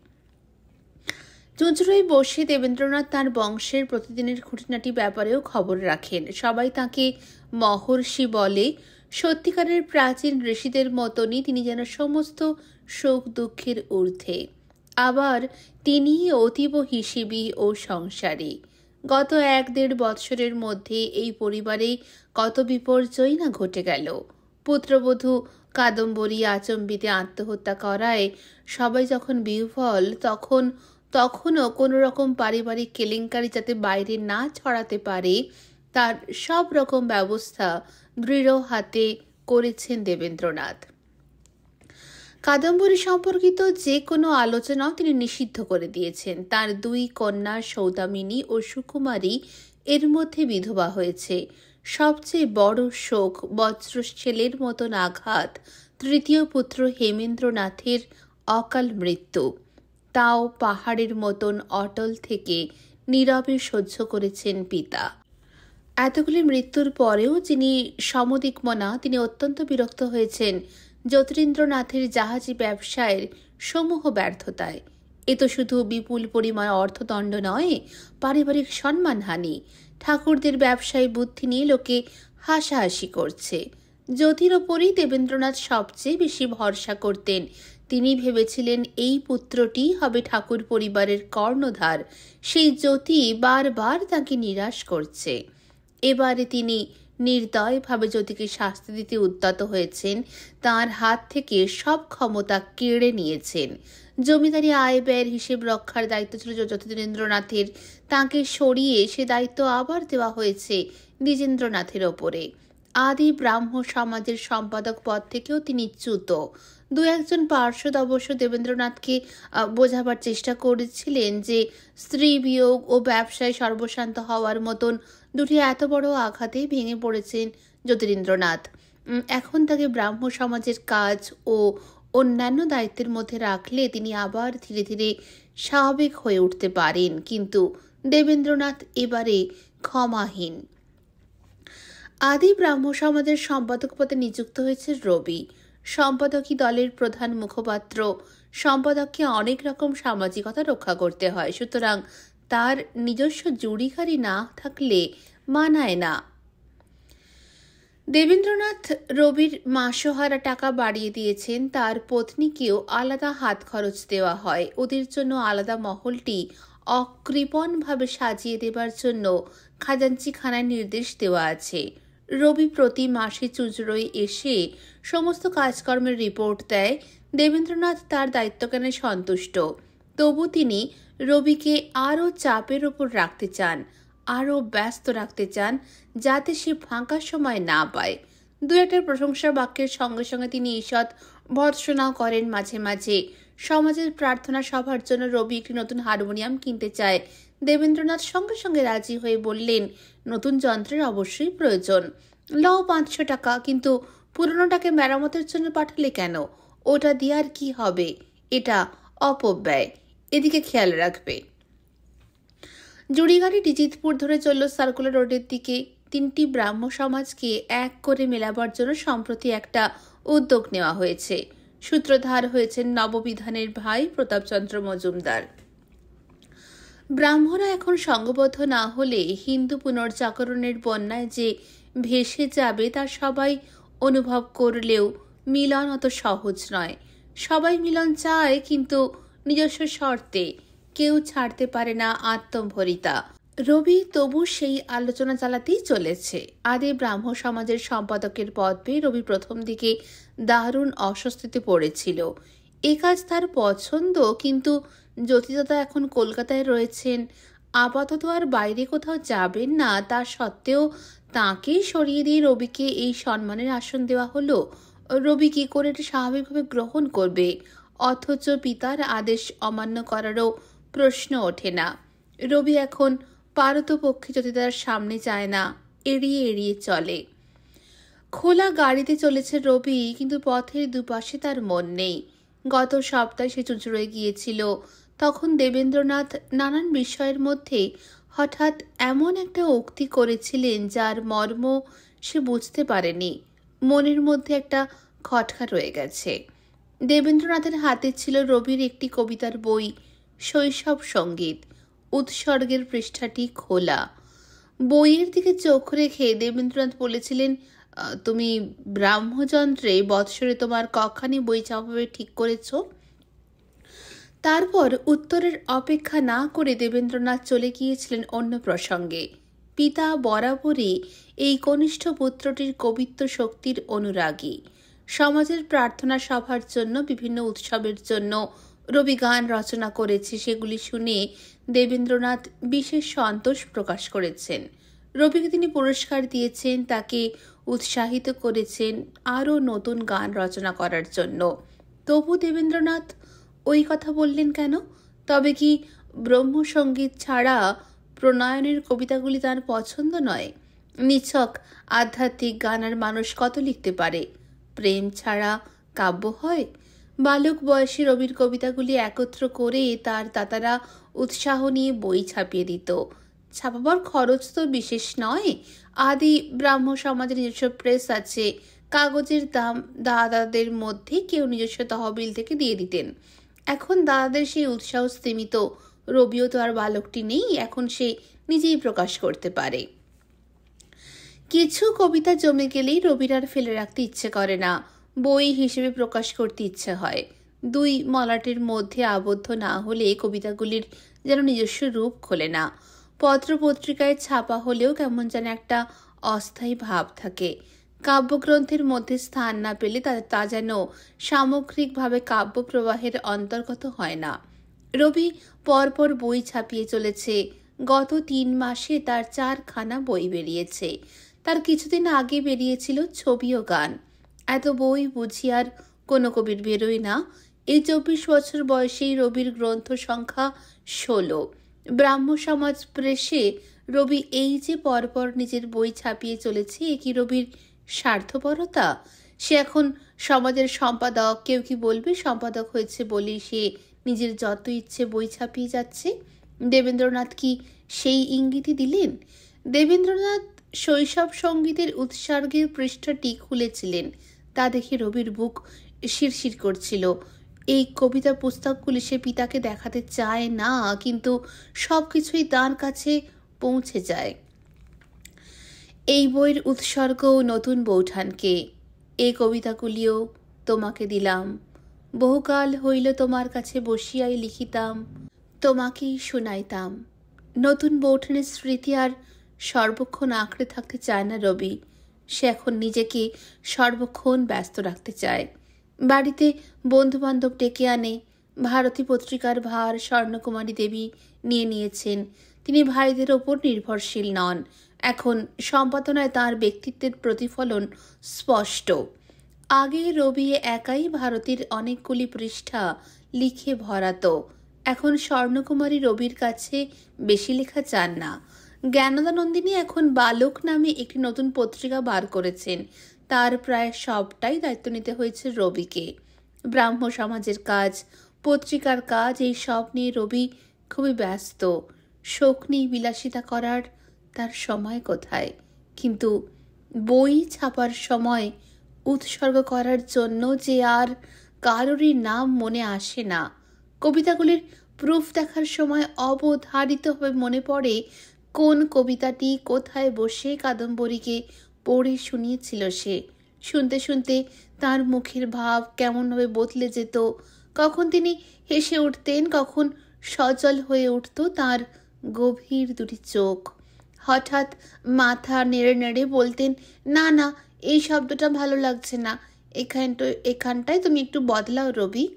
Speaker 1: চুঁচুড়োয় বসে দেবেন্দ্রনাথ তার বংশের প্রতিদিনের খুঁটিনাটি ব্যাপারেও খবর রাখেন। সবাই তাকে মহর্ষি বলে সত্যিকারের প্রাচীন ঋষিদের মতনই তিনি যেন সমস্ত শোক দুঃখের ঊর্ধ্বে। আবার তিনি অতীব হিসেবি ও সংসারী। গত এক দেড় বৎসরের মধ্যে এই পরিবারে কত বিপর্যয় না ঘটে গেল। পুত্রবধূ কাদম্বরী আচম্বিতে আত্মহত্যা করায় সবাই যখন বিহ্বল, তখন, তখনও কোনো রকম পারিবারিক কেলেঙ্কারি যাতে বাইরে না ছড়াতে পারে, তার সব রকম ব্যবস্থা দৃঢ় হাতে করেছেন দেবেন্দ্রনাথ। কাদম্বরী সম্পর্কিত যে কোনো আলোচনাও তিনি নিষিদ্ধ করে দিয়েছেন। তার দুই কন্যা সৌদামিনী ও সুকুমারী এর মধ্যে বিধবা হয়েছে। সবচেয়ে বড় শোক বজ্রশেলের মতন আঘাত তৃতীয় পুত্র হেমেন্দ্রনাথের অকাল মৃত্যু। তাও পাহাড়ের মতন অটল থেকে নীরবে সহ্য করেছেন পিতা। এতগুলি মৃত্যুর পরেও যিনি সমদিকমনা তিনি অত্যন্ত বিরক্ত হয়েছেন জ্যোতিরিন্দ্রনাথের জাহাজি ব্যবসায়ের সমূহ ব্যর্থতায়। এ তো শুধু বিপুল পরিমাণ অর্থদণ্ড নয়, পারিবারিক সম্মানহানি। ঠাকুরদের ব্যবসায় বুদ্ধি নিয়ে লোকে হাসাহাসি করছে। জ্যোতির ওপরই দেবেন্দ্রনাথ সবচেয়ে বেশি ভরসা করতেন। তিনি ভেবেছিলেন এই পুত্রটি হবে ঠাকুর পরিবারের কর্ণধার। সেই জ্যোতি বারবার তাকে নিরাশ করছে। এবারে তিনি নির্দয়ভাবে যদিকে শাস্তি দিতে উদ্যত হয়েছেন, তার হাত থেকে সব ক্ষমতা কেড়ে নিয়েছেন। জমিদারি আয় ব্যয়ের হিসেব রক্ষার দায়িত্ব ছিল যতীন্দ্রনাথের তাকে সরিয়ে সে দায়িত্ব আবার দেওয়া হয়েছে দ্বিজেন্দ্রনাথের ওপরে। আদি ব্রাহ্ম সমাজের সম্পাদক পদ থেকেও তিনি চ্যুত। দু একজন পার্শ্বদ অবশ্য দেবেন্দ্রনাথকে বোঝাবার চেষ্টা করেছিলেন যে স্ত্রী বিয়োগ ও ব্যবসায় সর্বশান্ত হওয়ার মতন দুটি এত বড় আঘাতেই ভেঙে পড়েছেন জ্যোতিরিন্দ্রনাথ এখন তাকে ব্রাহ্ম সমাজের কাজ ও অন্যান্য দায়িত্বের মধ্যে রাখলে তিনি আবার ধীরে ধীরে স্বাভাবিক হয়ে উঠতে পারেন। কিন্তু দেবেন্দ্রনাথ এবারে ক্ষমাহীন। আদি ব্রাহ্ম সমাজের সম্পাদক পদে নিযুক্ত হয়েছে রবি। সম্পাদকই দলের প্রধান মুখপাত্র। সম্পাদককে অনেক রকম সামাজিকতা রক্ষা করতে হয়। সুতরাং তার নিজস্ব জুড়িঘাড়ি না থাকলে মানায় না। দেবেন্দ্রনাথ রবির মাসোহারা টাকা বাড়িয়ে দিয়েছেন, তার পত্নীকেও আলাদা হাত খরচ দেওয়া হয়। ওদের জন্য আলাদা মহলটি অকৃপণভাবে সাজিয়ে দেবার জন্য খাজাঞ্চি খানায় নির্দেশ দেওয়া আছে। রবি প্রতি মাসে চুজরোয় এসে সমস্ত কাজকর্মের রিপোর্ট দেয়। দেবেন্দ্রনাথ তার দায়িত্বজ্ঞানে সন্তুষ্ট। তবু তিনি রবিকে আরও চাপের ওপর রাখতে চান, আরও ব্যস্ত রাখতে চান, যাতে সে ফাঁকা সময় না পায়। দু একটা প্রশংসা বাক্যের সঙ্গে সঙ্গে তিনি ঈষৎ ভর্সনাও করেন মাঝে মাঝে। সমাজের প্রার্থনা সভার জন্য রবি একটি নতুন হারমোনিয়াম কিনতে চায়। দেবেন্দ্রনাথ সঙ্গে সঙ্গে রাজি হয়ে বললেন, নতুন যন্ত্রের অবশ্যই প্রয়োজন। লও পাঁচশো টাকা, কিন্তু পুরনোটাকে মেরামতের জন্য পাঠালে কেন? ওটা দিয়ে আর কি হবে? এটা অপব্যয়। এদিকে খেয়াল রাখবে। জুড়িগাড়ি ডিজিতপুর ধরে চলল সার্কুলার রোডের দিকে তিনটি ব্রাহ্ম সমাজকে এক করে মেলাবার জন্য সম্প্রতি একটা উদ্যোগ নেওয়া হয়েছে। সূত্রধার হয়েছেন নববিধানের ভাই প্রতাপচন্দ্র মজুমদার। ব্রাহ্মরা এখন সঙ্গবদ্ধ না হলে হিন্দু পুনর্জাগরণের বন্যায় যে ভেসে যাবে তা সবাই অনুভব করলেও মিলন অত সহজ নয়। সবাই মিলন চায়, কিন্তু নিজস্ব শর্তে কেউ ছাড়তে পারে না আত্মভরিতা। রবি, তবু সেই আলোচনা চালাতেই চলেছে। আদি ব্রাহ্ম সমাজের সম্পাদকের পদ পেয়ে রবি প্রথম দিকে দারুণ অস্বস্তিতে পড়েছিল। এ কাজ তার পছন্দ, কিন্তু জ্যোতিদাদা এখন কলকাতায় রয়েছেন। আপাতত আর বাইরে কোথাও যাবেন না, তা সত্ত্বেও তাঁকেই সরিয়ে দিয়ে রবিকে এই সম্মানের আসন দেওয়া হলো। রবি কি করে এটা স্বাভাবিকভাবে গ্রহণ করবে? অথচ পিতার আদেশ অমান্য করারও প্রশ্ন ওঠে না। রবি এখন পারতপক্ষে যদি তার সামনে যায় না, এড়িয়ে এড়িয়ে চলে। খোলা গাড়িতে চলেছে রবি, কিন্তু পথের দুপাশে তার মন নেই। গত সপ্তাহে সে চুচুড়ে গিয়েছিল। তখন দেবেন্দ্রনাথ নানান বিষয়ের মধ্যে হঠাৎ এমন একটা উক্তি করেছিলেন যার মর্ম সে বুঝতে পারেনি। মনের মধ্যে একটা খটকা রয়ে গেছে। দেবেন্দ্রনাথের হাতে ছিল রবির একটি কবিতার বই, শৈশব সংগীত, উৎসর্গের পৃষ্ঠাটি খোলা। বইয়ের দিকে চোখ রেখে দেবেন্দ্রনাথ বলেছিলেন তুমি ব্রাহ্মযন্ত্রে বৎসরে তোমার কখানি বই চাপাবে, ঠিক করেছ? তারপর উত্তরের অপেক্ষা না করে দেবেন্দ্রনাথ চলে গিয়েছিলেন অন্য প্রসঙ্গে। পিতা বরাবরই এই কনিষ্ঠ পুত্রটির কবিত্ব শক্তির অনুরাগী। সমাজের প্রার্থনা সভার জন্য, বিভিন্ন উৎসবের জন্য রবি গান রচনা করেছে সেগুলি শুনে দেবেন্দ্রনাথ বিশেষ সন্তোষ প্রকাশ করেছেন। রবিকে তিনি পুরস্কার দিয়েছেন, তাকে উৎসাহিত করেছেন আরও নতুন গান রচনা করার জন্য। তবু দেবেন্দ্রনাথ ওই কথা বললেন কেন? তবে কি ব্রহ্মসঙ্গীত ছাড়া প্রণয়নের কবিতাগুলি তার পছন্দ নয়? নিছক আধ্যাত্মিক গান আর মানুষ কত লিখতে পারে? প্রেম ছাড়া কাব্য হয়? বালক বয়সী রবির কবিতাগুলি একত্র করে তার দাতারা উৎসাহ নিয়ে বই ছাপিয়ে দিত। ছাপাবার খরচ তো বিশেষ নয়। আদি ব্রাহ্ম সমাজের নিজস্ব প্রেস আছে। কাগজের দাম দাদাদের মধ্যে কেউ নিজস্ব তহবিল থেকে দিয়ে দিতেন। এখন দাদাদের সেই উৎসাহ স্তীমিত রবিও তো আর বালকটি নেই, এখন সে নিজেই প্রকাশ করতে পারে। কিছু কবিতা জমে গেলেই রবির আর ফেলে রাখতে ইচ্ছে করে না। বই হিসেবে প্রকাশ করতে ইচ্ছে হয়। দুই মলাটের মধ্যে আবদ্ধ না হলে কবিতাগুলির যেন নিজস্ব রূপ খোলে না। পত্র পত্রিকায় ছাপা হলেও কেমন যেন একটা অস্থায়ী ভাব থাকে। কাব্যগ্রন্থের মধ্যে স্থান না পেলে তা তা যেন সামগ্রিকভাবে কাব্য প্রবাহের অন্তর্গত হয় না। রবি পরপর বই ছাপিয়ে চলেছে। গত তিন মাসে তার চারখানা বই বেরিয়েছে। তার কিছুদিন আগে বেরিয়েছিল ছবি ও গান। এত বই, বুঝি আর কোনো কবির বেরোয় না। এই চব্বিশ বছর বয়সেই রবির গ্রন্থ সংখ্যা ষোলো। ব্রাহ্ম সমাজ প্রেসে রবি এই যে পরপর নিজের বই ছাপিয়ে চলেছে, এ কি রবির স্বার্থপরতা? সে এখন সমাজের সম্পাদক, কেউ কি বলবে? সম্পাদক হয়েছে বলেই সে নিজের যত ইচ্ছে বই ছাপিয়ে যাচ্ছে। দেবেন্দ্রনাথ কি সেই ইঙ্গিতই দিলেন? দেবেন্দ্রনাথ শৈশব সঙ্গীতের উৎসর্গের পৃষ্ঠাটি খুলেছিলেন। তা দেখে রবির বুক শিরশির করছিল। এই কবিতা পুস্তকগুলি সে পিতাকে দেখাতে চায় না, কিন্তু সব কিছুই তার কাছে পৌঁছে যায়। এই বইয়ের উৎসর্গ নতুন বৌঠানকে। এই কবিতাগুলিও তোমাকে দিলাম। বহুকাল হইল তোমার কাছে বসিয়াই লিখিতাম, তোমাকেই শুনাইতাম। নতুন বৌঠানের স্মৃতি আর সর্বক্ষণ আঁকড়ে থাকতে চায় না রবি। সে এখন নিজেকে সর্বক্ষণ ব্যস্ত রাখতে চায়। বাড়িতে বন্ধু বান্ধব ডেকে আনে। ভারতী পত্রিকার ভার স্বর্ণকুমারী দেবী নিয়ে নিয়েছেন। তিনি ভাইদের ওপর নির্ভরশীল নন। এখন সম্পাদনায় তার ব্যক্তিত্বের প্রতিফলন স্পষ্ট। আগে রবি একাই ভারতের অনেকগুলি পৃষ্ঠা লিখে ভরাত। এখন স্বর্ণকুমারী রবির কাছে বেশি লেখা চান না। জ্ঞানদানন্দিনী এখন বালক নামে একটি নতুন পত্রিকা বার করেছেন। তার প্রায় সবটাই দায়িত্ব নিতে হয়েছে রবিকে। ব্রাহ্ম সমাজের কাজ, পত্রিকার কাজ, এই সব নিয়ে রবি খুবই ব্যস্ত। শোক নিয়ে বিলাসিতা করার তার সময় কোথায়? কিন্তু বই ছাপার সময় উৎসর্গ করার জন্য যে আর কারোরই নাম মনে আসে না। কবিতাগুলির প্রুফ দেখার সময় অবধারিতভাবে মনে পড়ে কোন কবিতাটি কোথায় বসে কাদম্বরীকে পড়ে শুনিয়েছিল সে? শুনতে শুনতে তার মুখের ভাব কেমনভাবে বদলে যেত? কখন তিনি হেসে উঠতেন, কখন সজল হয়ে উঠত তার গভীর দুটি চোখ। হঠাৎ মাথা নেড়ে নেড়ে বলতেন, না না, এই শব্দটা ভালো লাগছে না। এখানটা, এখানটায় তুমি একটু বদলাও রবি।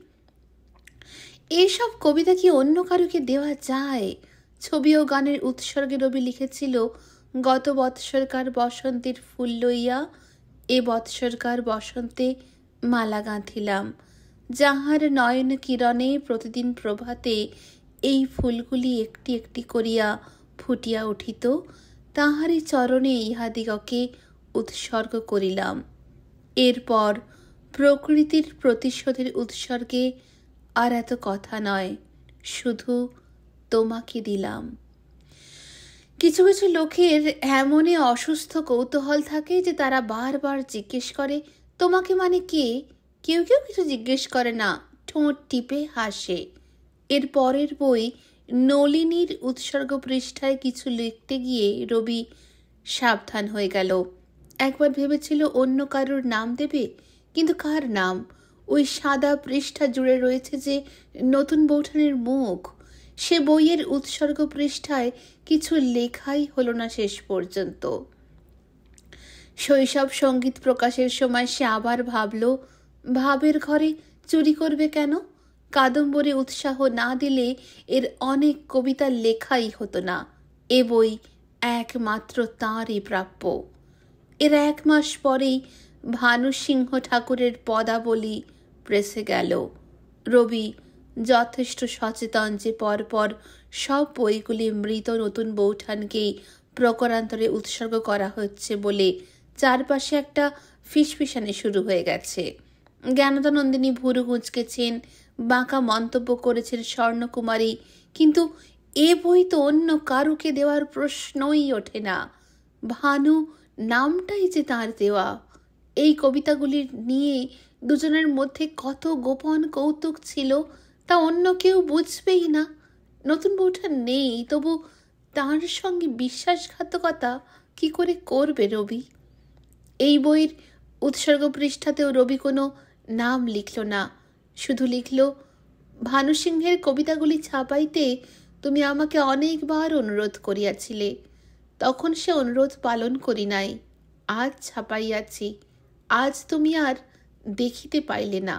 Speaker 1: এইসব কবিতা কি অন্য কারোকে দেওয়া যায়? ছবি ও গানের উৎসর্গে রবি লিখেছিল, গত বৎসরকার বসন্তের ফুল লইয়া এ বৎসরকার বসন্তে মালা গাঁথিলাম। যাহার নয়ন কিরণে প্রতিদিন প্রভাতে এই ফুলগুলি একটি একটি করিয়া ফুটিয়া উঠিত, তাহারই চরণে ইহাদিগকে উৎসর্গ করিলাম। এরপর প্রকৃতির প্রতিশোধের উৎসর্গে আর এত কথা নয়, শুধু তোমাকে দিলাম। কিছু কিছু লোকের এমনই অসুস্থ কৌতূহল থাকে যে তারা বারবার জিজ্ঞেস করে, তোমাকে মানে কে? কেউ কেউ কিছু জিজ্ঞেস করে না, ঠোঁট টিপে হাসে। এর পরের বই নলিনীর উৎসর্গ পৃষ্ঠায় কিছু লিখতে গিয়ে রবি সাবধান হয়ে গেল। একবার ভেবেছিল অন্য কারোর নাম দেবে, কিন্তু কার নাম? ওই সাদা পৃষ্ঠা জুড়ে রয়েছে যে নতুন বৌঠানের মুখ। সে বইয়ের উৎসর্গ পৃষ্ঠায় কিছু লেখাই হলো না শেষ পর্যন্ত। শৈশব সংগীত প্রকাশের সময় সে আবার ভাবল, ভাবের ঘরে চুরি করবে কেন? কাদম্বরে উৎসাহ না দিলে এর অনেক কবিতা লেখাই হতো না। এ বই একমাত্র তাঁরই প্রাপ্য। এর এক মাস পরেই ভানু সিংহ ঠাকুরের পদাবলী প্রেসে গেল। রবি যথেষ্ট সচেতন যে পরপর সব বইগুলি মৃত নতুন বৌঠানকেই প্রকরান্তরে উৎসর্গ করা হচ্ছে বলে চারপাশে একটা ফিসফিসানি শুরু হয়ে গেছে। জ্ঞানদা নন্দিনী ভুরু গুঁজকেছেন বাঁকা মন্তব্য করেছেন স্বর্ণকুমারী, কিন্তু এ বই তো অন্য কারুকে দেওয়ার প্রশ্নই ওঠে না। ভানু, নামটাই যে তার দেওয়া। এই কবিতাগুলি নিয়ে দুজনের মধ্যে কত গোপন কৌতুক ছিল তা অন্য কেউ বুঝবেই না। নতুন বউটা নেই, তবু তার সঙ্গে বিশ্বাসঘাতকতা কি করে করবে রবি? এই বইয়ের উৎসর্গ পৃষ্ঠাতেও রবি কোনো নাম লিখল না, শুধু লিখল, ভানু সিংহের কবিতাগুলি ছাপাইতে তুমি আমাকে অনেকবার অনুরোধ করিয়াছিলে। তখন সে অনুরোধ পালন করি নাই, আজ ছাপাইয়াছি, আজ তুমি আর দেখিতে পাইলে না।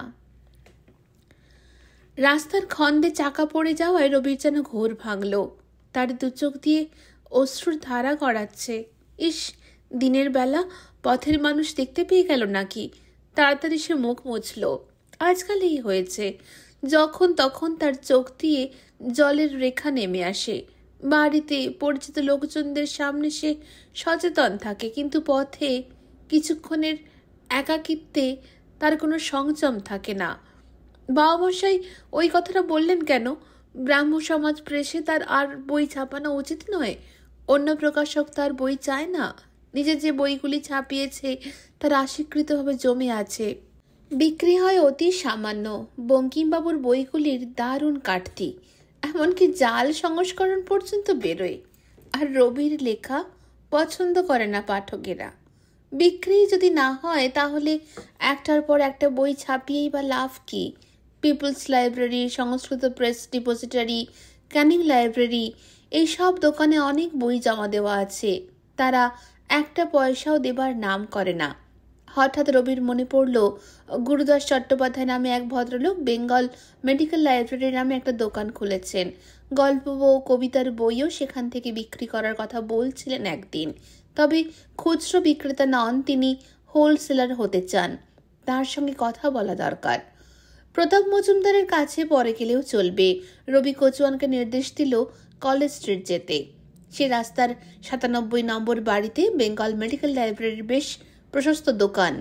Speaker 1: রাস্তার খন্দে চাকা পড়ে যাওয়ায় রবির যেন ঘোর ভাঙল। তার দু চোখ দিয়ে অশ্রুর ধারা গড়াচ্ছে। ইস, দিনের বেলা পথের মানুষ দেখতে পেয়ে গেল নাকি? তাড়াতাড়ি সে মুখ মুছল। আজকাল এই হয়েছে। যখন তখন তার চোখ দিয়ে জলের রেখা নেমে আসে। বাড়িতে পরিচিত লোকজনদের সামনে সে সচেতন থাকে, কিন্তু পথে কিছুক্ষণের একাকিত্বে তার কোনো সংযম থাকে না। বাবা মশাই, ওই কথাটা বললেন কেন? ব্রাহ্ম সমাজ প্রেসে তার আর বই ছাপানো উচিত নয়। অন্য প্রকাশক তার বই চায় না। নিজে যে বইগুলি ছাপিয়েছে, তার আশীকৃতভাবে জমে আছে। বিক্রি হয় অতি সামান্য। বঙ্কিমবাবুর বইগুলির দারুণ কাটতি এমনকি জাল সংস্করণ পর্যন্ত বেরোয়। আর রবির লেখা পছন্দ করে না পাঠকেরা। বিক্রি যদি না হয়, তাহলে একটার পর একটা বই ছাপিয়েই বা লাভ কি? People's library Sanskrit press depository Canning library এই সব দোকানে অনেক বই জমা দেওয়া আছে। তারা একটা পয়সাও দেবার নাম করে না। হঠাৎ রবির মনে পড়ল, গুরুদাস চট্টোপাধ্যায় নামে এক ভদ্রলোক বেঙ্গল মেডিকেল লাইব্রেরি নামে একটা দোকান খুলেছেন। গল্প ও কবিতার বইও সেখান থেকে বিক্রি করার কথা বলছিলেন একদিন। তবে খুচরো বিক্রেতা নন, তিনি হোলসেলার হতে চান। তার সঙ্গে কথা বলা দরকার। প্রতাপ মজুমদারের কাছে পরে গেলেও চলবে। রবি কচুয়ানকে নির্দেশ দিল কলেজ স্ট্রিট যেতে। সে রাস্তার সাতানব্বই নম্বর বাড়িতে বেঙ্গল মেডিকেল লাইব্রেরির বেশ প্রশস্ত দোকান।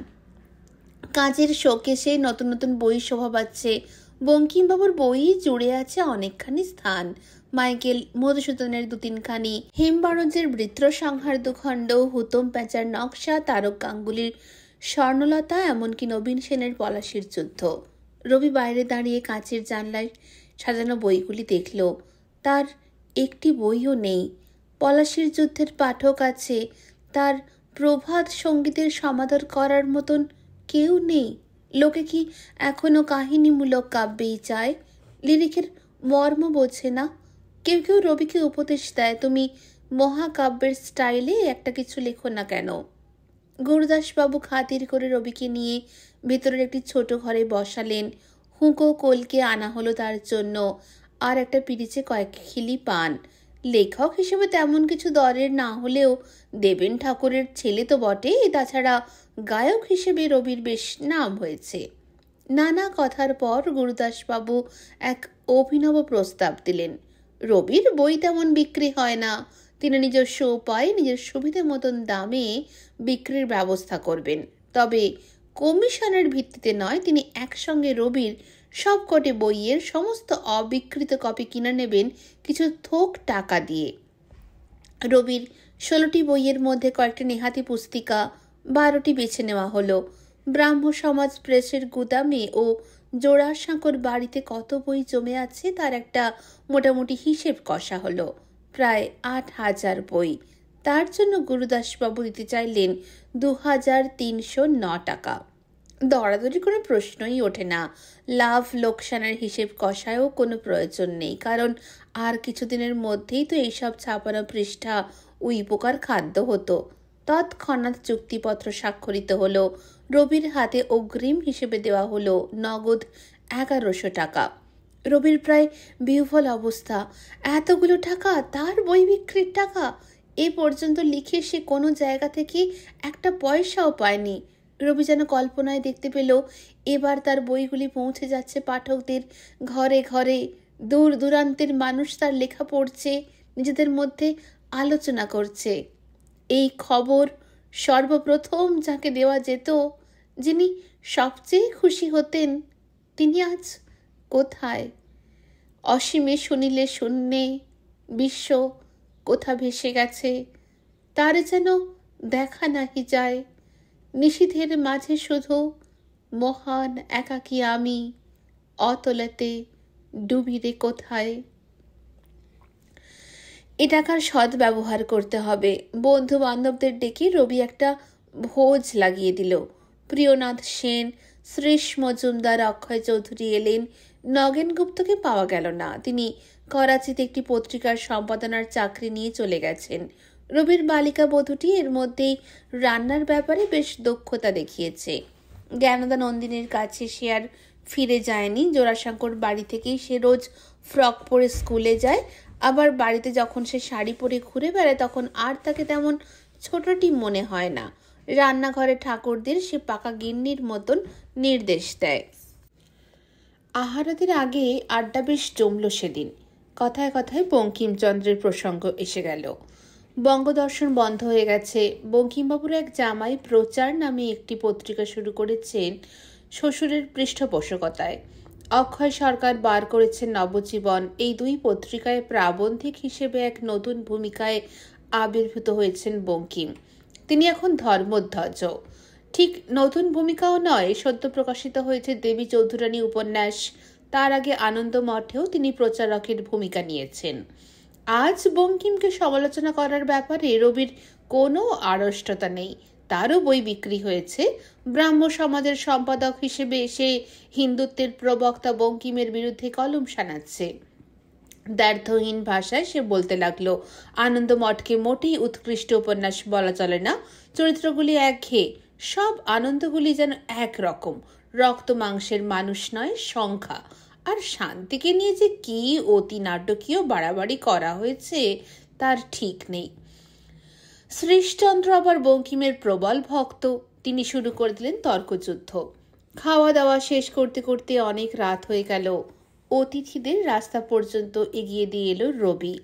Speaker 1: কাজের শোকেসে নতুন নতুন বই শোভা পাচ্ছে। বঙ্কিমবাবুর বই জুড়ে আছে অনেকখানি স্থান। মাইকেল মধুসূদনের দু তিনখানি হেমবারঞ্জের বৃত্র সংহার দুখণ্ড, হুতম প্যাঁচার নকশা তারক গাঙ্গুলির স্বর্ণলতা, এমনকি নবীন সেনের পলাশির যুদ্ধ। রবি বাইরে দাঁড়িয়ে কাঁচের জানলায় সাজানো বইগুলি দেখল। তার একটি বইও নেই। পলাশির যুদ্ধের পাঠক আছে। তার প্রভাত সঙ্গীতের সমাদর করার মতন কেউ নেই। লোকে কি এখনও কাহিনীমূলক কাব্যেই চায়? লিরিকের মর্ম বোঝে না। কেউ কেউ রবিকে উপদেশ দেয়, তুমি মহাকাব্যের স্টাইলে একটা কিছু লেখো না কেন? গুরুদাসবাবু খাতির করে রবিকে নিয়ে ভেতরের একটি ছোট ঘরে বসালেন। হুঁকো কোলকে আনা হলো তার জন্য। আর একটা পিরিচে কয়েক খিলি পান। লেখক হিসেবে তেমন কিছু দরের না হলেও দেবেন ঠাকুরের ছেলে তো বটে তাছাড়া গায়ক হিসেবে রবির বেশ নাম হয়েছে। নানা কথার পর গুরুদাসবাবু এক অভিনব প্রস্তাব দিলেন। রবির বই তেমন বিক্রি হয় না। তিনি নিজস্ব উপায়ে নিজের সুবিধে মতন দামে বিক্রির ব্যবস্থা করবেন। তবে কমিশনের ভিত্তিতে নয়, তিনি একসঙ্গে রবির সব কটি বইয়ের সমস্ত অবিকৃত কপি কিনে নেবেন কিছু থোক টাকা দিয়ে। রবির ষোলোটি বইয়ের মধ্যে কয়েকটি নেহাতি পুস্তিকা, বারোটি বেছে নেওয়া হলো। ব্রাহ্ম সমাজ প্রেসের গুদামে ও জোড়াসাঁকোর বাড়িতে কত বই জমে আছে তার একটা মোটামুটি হিসেব কষা হলো, প্রায় আট হাজার বই। তার জন্য গুরুদাসবাবু দিতে চাইলেন দু হাজার তিনশো ন টাকা। দরাদরি কোনো প্রশ্নই ওঠে না। লাভ, লোকসানের হিসেব কষায়ও কোনো প্রয়োজন নেই, কারণ আর কিছুদিনের মধ্যেই তো এইসব ছাপানো পৃষ্ঠা উইপোকার খাদ্য হতো। তৎক্ষণাৎ চুক্তিপত্র স্বাক্ষরিত হলো, রবির হাতে অগ্রিম হিসেবে দেওয়া হলো নগদ এগারোশো টাকা। রবির প্রায় বিহ্বল অবস্থা, এতগুলো টাকা, তার বই বিক্রির টাকা এ পর্যন্ত লিখে সে কোনো জায়গা থেকে একটা পয়সাও পায়নি। রবি যেন কল্পনায় দেখতে পেল, এবার তার বইগুলি পৌঁছে যাচ্ছে পাঠকদের ঘরে ঘরে। দূর দূরান্তের মানুষ তার লেখা পড়ছে, নিজেদের মধ্যে আলোচনা করছে। এই খবর সর্বপ্রথম যাকে দেওয়া যেত, যিনি সবচেয়ে খুশি হতেন, তিনি আজ কোথায়? অসীমে শুনিলে শূন্যে বিশ্ব কোথা ভেসে গেছে? তার যেন দেখা নাহি যায়। নিষিধের মাঝে শুধু মহান একাকী আমি, অতলেতে ডুবিরে কোথায়? এ টাকার সৎ ব্যবহার করতে হবে। বন্ধু বান্ধবদের ডেকে রবি একটা ভোজ লাগিয়ে দিল। প্রিয়নাথ সেন শ্রীষ মজুমদার অক্ষয় চৌধুরী এলেন। নগেন গুপ্তকে পাওয়া গেল না। তিনি করাচিতে একটি পত্রিকার সম্পাদনার চাকরি নিয়ে চলে গেছেন। রবির বালিকা বধূটি এর মধ্যেই রান্নার ব্যাপারে বেশ দক্ষতা দেখিয়েছে। জ্ঞানদা নন্দিনীর কাছে সে আর ফিরে যায়নি। জোড়াশঙ্কর বাড়ি থেকেই সে রোজ ফ্রক পরে স্কুলে যায়। আবার বাড়িতে যখন সে শাড়ি পরে ঘুরে বেড়ায়, তখন আর তাকে তেমন ছোটটি মনে হয় না। রান্নাঘরে ঠাকুরদের সে পাকা গিন্নির মতন নির্দেশ দেয়। আহারাদের আগে আড্ডা বেশ জমল সেদিন। কথায় কথায় বঙ্কিমচন্দ্রের প্রসঙ্গ এসে গেল। বঙ্গদর্শন বন্ধ হয়ে গেছে। বঙ্কিমবাবুর এক জামাই প্রচার নামে একটি পত্রিকা শুরু করেছেন শ্বশুরের পৃষ্ঠপোষকতায়। অক্ষয় সরকার বার করেছেন নবজীবন। এই দুই পত্রিকায় প্রাবন্ধিক হিসেবে এক নতুন ভূমিকায় আবির্ভূত হয়েছেন বঙ্কিম। তিনি এখন ধর্মধ্বজ। ঠিক নতুন ভূমিকাও নয়, সদ্য প্রকাশিত হয়েছে দেবী চৌধুরানী উপন্যাস তার আগে আনন্দ মঠেও তিনি প্রচারকের ভূমিকা নিয়েছেন। আজ বঙ্কিমকে সমালোচনা করার ব্যাপারে রবির কোনো আড়ষ্টতা নেই। তারও বই বিক্রি হয়েছে। ব্রাহ্ম সমাজের সম্পাদক হিসেবে সে হিন্দুত্বের প্রবক্তা বঙ্কিমের বিরুদ্ধে কলম শানাচ্ছে দ্ব্যর্থহীন ভাষায় সে বলতে লাগল, আনন্দ মঠকে মোটেই উৎকৃষ্ট উপন্যাস বলা চলে না। চরিত্রগুলি একঘেয়ে। সব আনন্দগুলি যেন একরকম। রক্ত মাংসের মানুষ নয়, সংখ্যা। আর শান্তিকে নিয়ে যে কি অতি নাটকীয় বাড়াবাড়ি করা হয়েছে, তার ঠিক নেই। শ্রীশচন্দ্র আবার বঙ্কিমের প্রবল ভক্ত। তিনি শুরু করে দিলেন তর্কযুদ্ধ। খাওয়া দাওয়া শেষ করতে করতে অনেক রাত হয়ে গেল। অতিথিদের রাস্তা পর্যন্ত এগিয়ে দিয়ে এলো রবি।